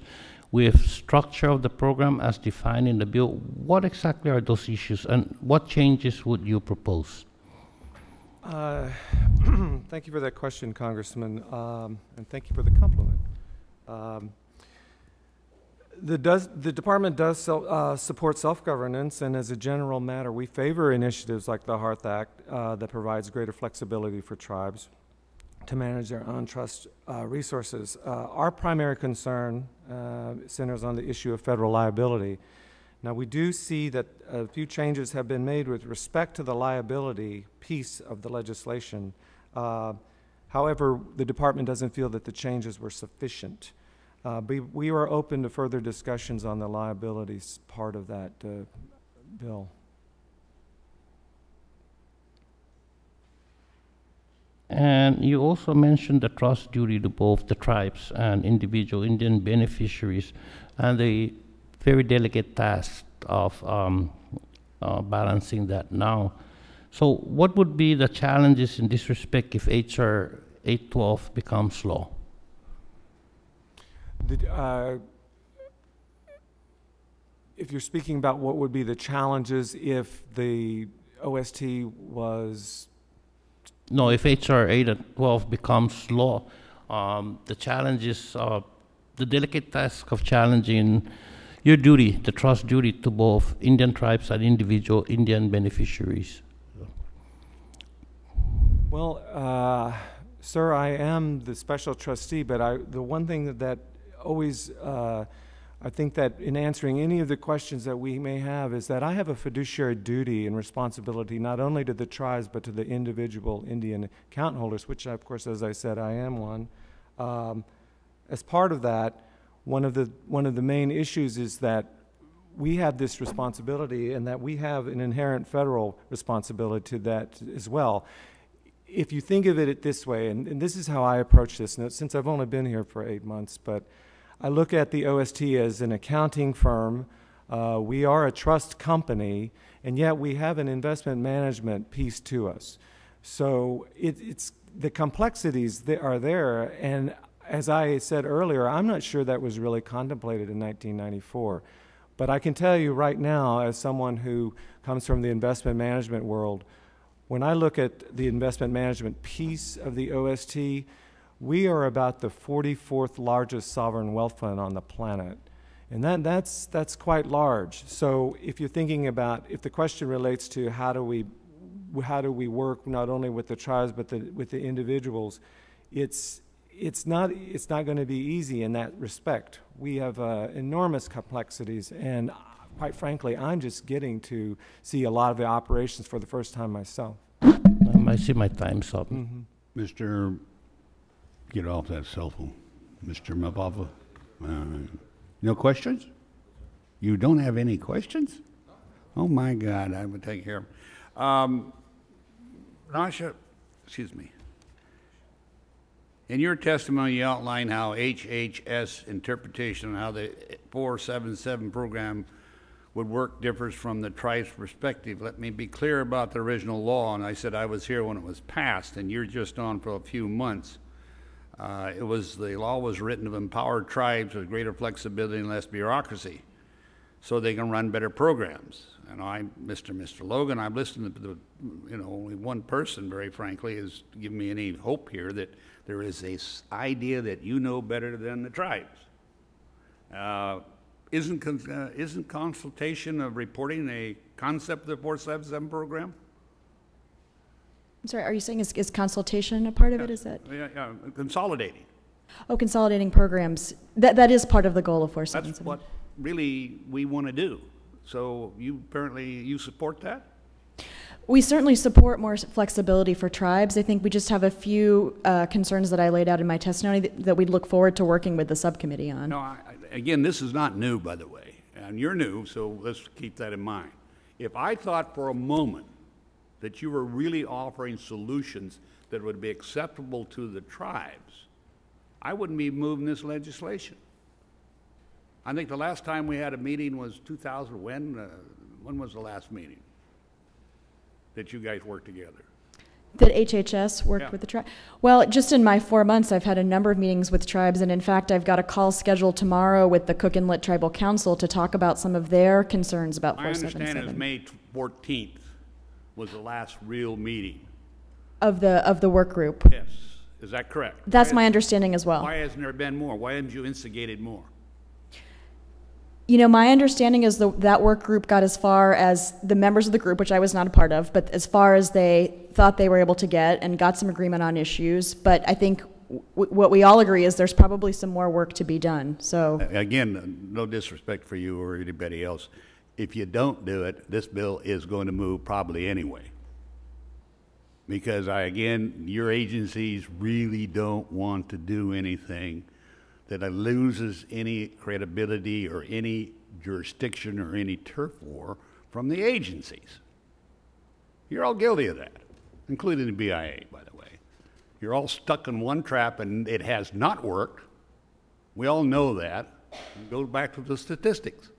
with structure of the program as defined in the bill. What exactly are those issues, and what changes would you propose? Uh, Thank you for that question, Congressman, um, and thank you for the compliment. Um, The does, the department does sel- uh, support self-governance, and as a general matter, we favor initiatives like the Hearth Act uh, that provides greater flexibility for tribes to manage their own trust uh, resources. Uh, Our primary concern uh, centers on the issue of federal liability. Now, we do see that a few changes have been made with respect to the liability piece of the legislation. Uh, However, the department doesn't feel that the changes were sufficient. Uh, be- We are open to further discussions on the liabilities part of that bill. And you also mentioned the trust duty to both the tribes and individual Indian beneficiaries, and the very delicate task of um, uh, balancing that now. So, what would be the challenges in this respect if HR 812 becomes law? Did, uh, If you're speaking about what would be the challenges if the OST was, No, if HR 812 becomes law, um, the challenge is uh, the delicate task of challenging your duty, the trust duty to both Indian tribes and individual Indian beneficiaries. well, uh, sir, I am the special trustee, but I, the one thing that, that always, uh, I think that in answering any of the questions that we may have is that I have a fiduciary duty and responsibility not only to the tribes but to the individual Indian account holders, which of course, as I said, I am one. Um, as part of that, one of the one of the main issues is that we have this responsibility and that we have an inherent federal responsibility to that as well. If you think of it this way, and, and this is how I approach this, since I've only been here for eight months, but I look at the OST as an accounting firm. Uh, we are a trust company, and yet we have an investment management piece to us. So it, it's the complexities that are there, and as I said earlier, I'm not sure that was really contemplated in 1994. But I can tell you right now, as someone who comes from the investment management world, when I look at the investment management piece of the OST, we are about the 44th largest sovereign wealth fund on the planet. And that, that's, that's quite large. So if you're thinking about, if the question relates to how do we, how do we work not only with the tribes but the, with the individuals, it's, it's not, it's not going to be easy in that respect. We have uh, enormous complexities, and uh, quite frankly, I'm just getting to see a lot of the operations for the first time myself. Um, I see my time's up. Mr., get off that cell phone. Mr. Mavava, uh, no questions? You don't have any questions? Oh, my God, I would take care of. Um, Nasha, excuse me. In your testimony, you outline how HHS interpretation on how the 477 program would work differs from the tribe's perspective. Let me be clear about the original law, and I said I was here when it was passed, and you're just on for a few months. Uh, it was, the law was written to empower tribes with greater flexibility and less bureaucracy. so they can run better programs. And I, Mr. Mr. Logan, I've listened to the, you know, only one person, very frankly, has given me any hope here that there is this idea that you know better than the tribes. Uh, Isn't, uh, isn't consultation of reporting a concept of the 477 program? I'm sorry, are you saying is, is consultation a part of it? Is that? Yeah, yeah, consolidating. Oh, consolidating programs. That, that is part of the goal of That's what really we want to do. So you apparently, you support that? We certainly support more flexibility for tribes. I think we just have a few uh, concerns that I laid out in my testimony that, that we'd look forward to working with the subcommittee on. No, I- again, this is not new, by the way, and you're new, so let's keep that in mind. If I thought for a moment that you were really offering solutions that would be acceptable to the tribes, I wouldn't be moving this legislation. I think the last time we had a meeting was 2000, when? Uh, When was the last meeting that you guys worked together? That HHS worked Yeah. with the tribe. Well, just in my four months, I've had a number of meetings with tribes, and in fact, I've got a call scheduled tomorrow with the Cook Inlet Tribal Council to talk about some of their concerns about My understanding is 477 May 14th was the last real meeting. of the of the work group. Yes, is that correct? That's my understanding as well. Why hasn't there been more? Why haven't you instigated more? You know, my understanding is the, that work group got as far as the members of the group, which I was not a part of, but as far as they thought they were able to get and got some agreement on issues. But I think w- what we all agree is there's probably some more work to be done. So, Again, no disrespect for you or anybody else. If you don't do it, this bill is going to move probably anyway. Because I, again, your agencies really don't want to do anything that loses any credibility or any jurisdiction or any turf war from the agencies. You're all guilty of that, including the BIA, by the way. You're all stuck in one trap and it has not worked. We all know that. Go back to the statistics.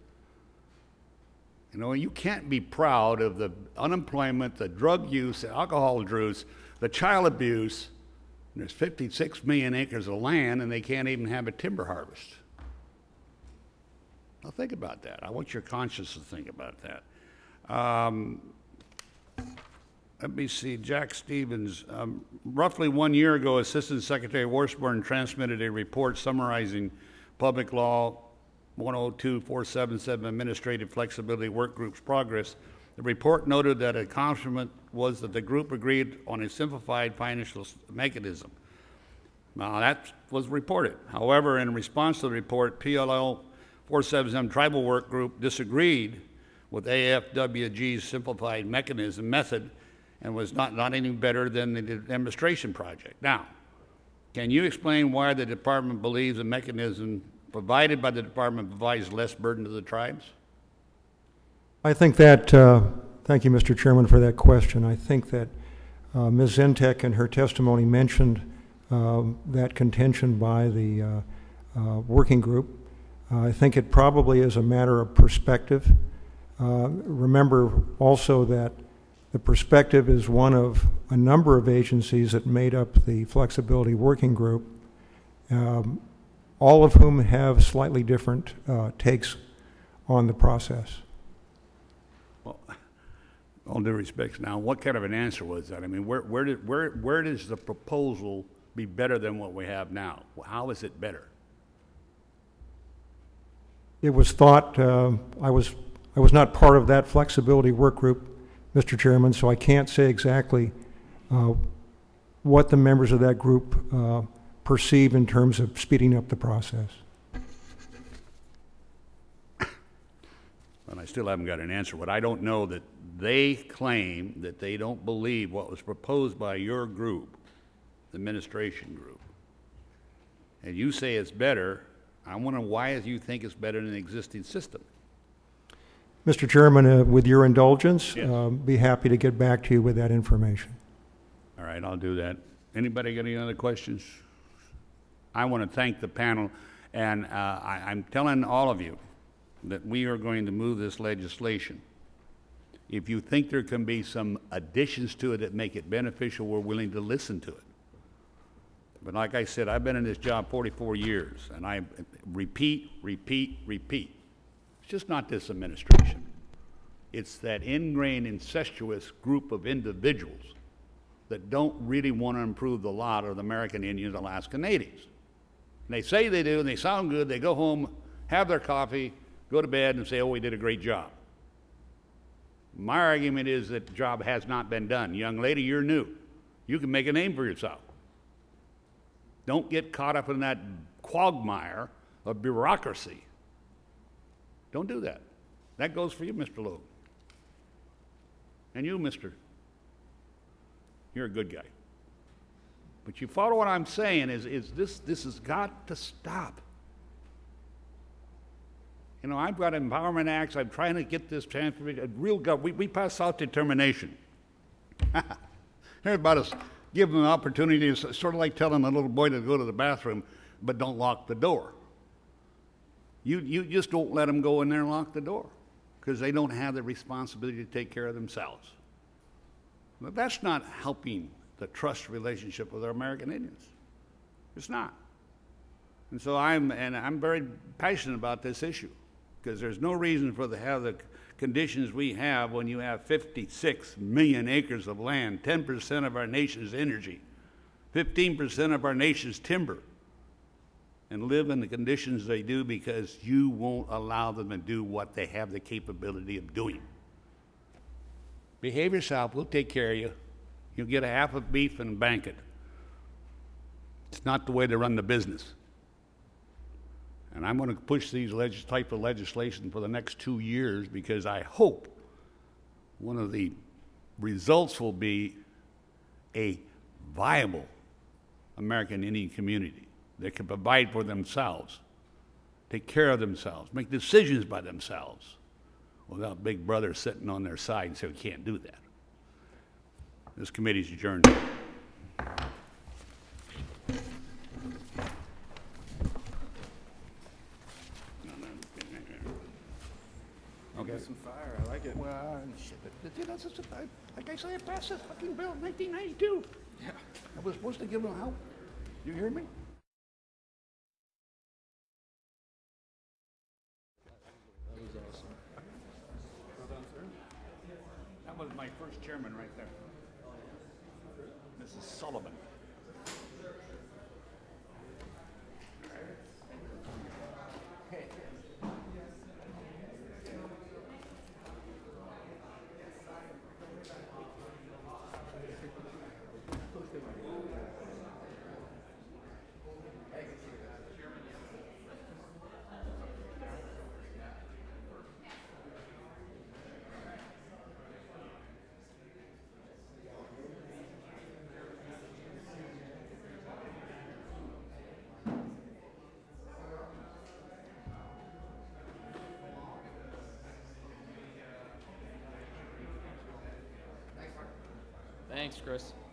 You know, you can't be proud of the unemployment, the drug use, the alcohol abuse, the child abuse. There's 56 million acres of land and they can't even have a timber harvest. Now think about that. I want your conscience to think about that. Um, let me see, Jack Stevens. Um, roughly one year ago, Assistant Secretary Washburn transmitted a report summarizing Public Law 102477 Administrative Flexibility Work Group's progress. The report noted that a accomplishment was that the group agreed on a simplified financial mechanism. Now, that was reported. However, in response to the report, PLL 477 Tribal Work Group disagreed with AFWG's simplified mechanism method and was not, not any better than the demonstration project. Now, can you explain why the department believes the mechanism provided by the department provides less burden to the tribes? I think that, uh, thank you, Mr. Chairman, for that question. I think that uh, Ms. Zientek in her testimony mentioned um, that contention by the uh, uh, working group. Uh, I think it probably is a matter of perspective. Uh, Remember also that the perspective is one of a number of agencies that made up the Flexibility Working Group, um, all of whom have slightly different uh, takes on the process. Well, all due respects now, what kind of an answer was that? I mean, where, where, did, where, where does the proposal be better than what we have now? How is it better? It was thought, uh, I was, I was not part of that flexibility work group, Mr. Chairman, so I can't say exactly uh, what the members of that group uh, perceive in terms of speeding up the process. And I still haven't got an answer. What I don't know that they claim that they don't believe what was proposed by your group, the administration group. And you say it's better. I wonder why you think it's better than the existing system. Mr. Chairman, uh, with your indulgence, Yes. um, be happy to get back to you with that information. All right, I'll do that. Anybody got any other questions? I want to thank the panel, and uh, I, I'm telling all of you that we are going to move this legislation. If you think there can be some additions to it that make it beneficial, we're willing to listen to it. But like I said, I've been in this job 44 years, and I repeat, repeat, repeat. It's just not this administration. It's that ingrained incestuous group of individuals that don't really want to improve the lot of the American Indians, Alaska Natives. And they say they do, and they sound good. They go home, have their coffee, go to bed, and say, oh, we did a great job. My argument is that the job has not been done. Young lady, you're new. You can make a name for yourself. Don't get caught up in that quagmire of bureaucracy. Don't do that. That goes for you, Mr. Logan. And you, Mr. You're a good guy. But you follow what I'm saying is, is this, this has got to stop. You know, I've got empowerment acts. I'm trying to get this transfer, a real gov. We, we pass self-determination. Everybody else give them an opportunity. It's sort of like telling a little boy to go to the bathroom, but don't lock the door. You, you just don't let them go in there and lock the door because they don't have the responsibility to take care of themselves. But that's not helping the trust relationship with our American Indians. It's not. And so I'm, and I'm very passionate about this issue because there's no reason for the have the conditions we have when you have 56 million acres of land, 10% of our nation's energy, 15% of our nation's timber, and live in the conditions they do because you won't allow them to do what they have the capability of doing. Behave yourself, we'll take care of you. You'll get a half of beef and bank it. It's not the way to run the business. And I'm going to push these legis- type of legislation for the next two years because I hope one of the results will be a viable American Indian community that can provide for themselves, take care of themselves, make decisions by themselves without Big Brother sitting on their side and say, we can't do that. This committee's adjourned. Okay. Some fire, I like it. Well, shit, but, but, you know, this is- I- like I say, I passed this fucking bill in 1992. Yeah. I was supposed to give them help. You hear me? That was awesome. That was my first chairman right there. Mrs. Sullivan. Thanks, Chris.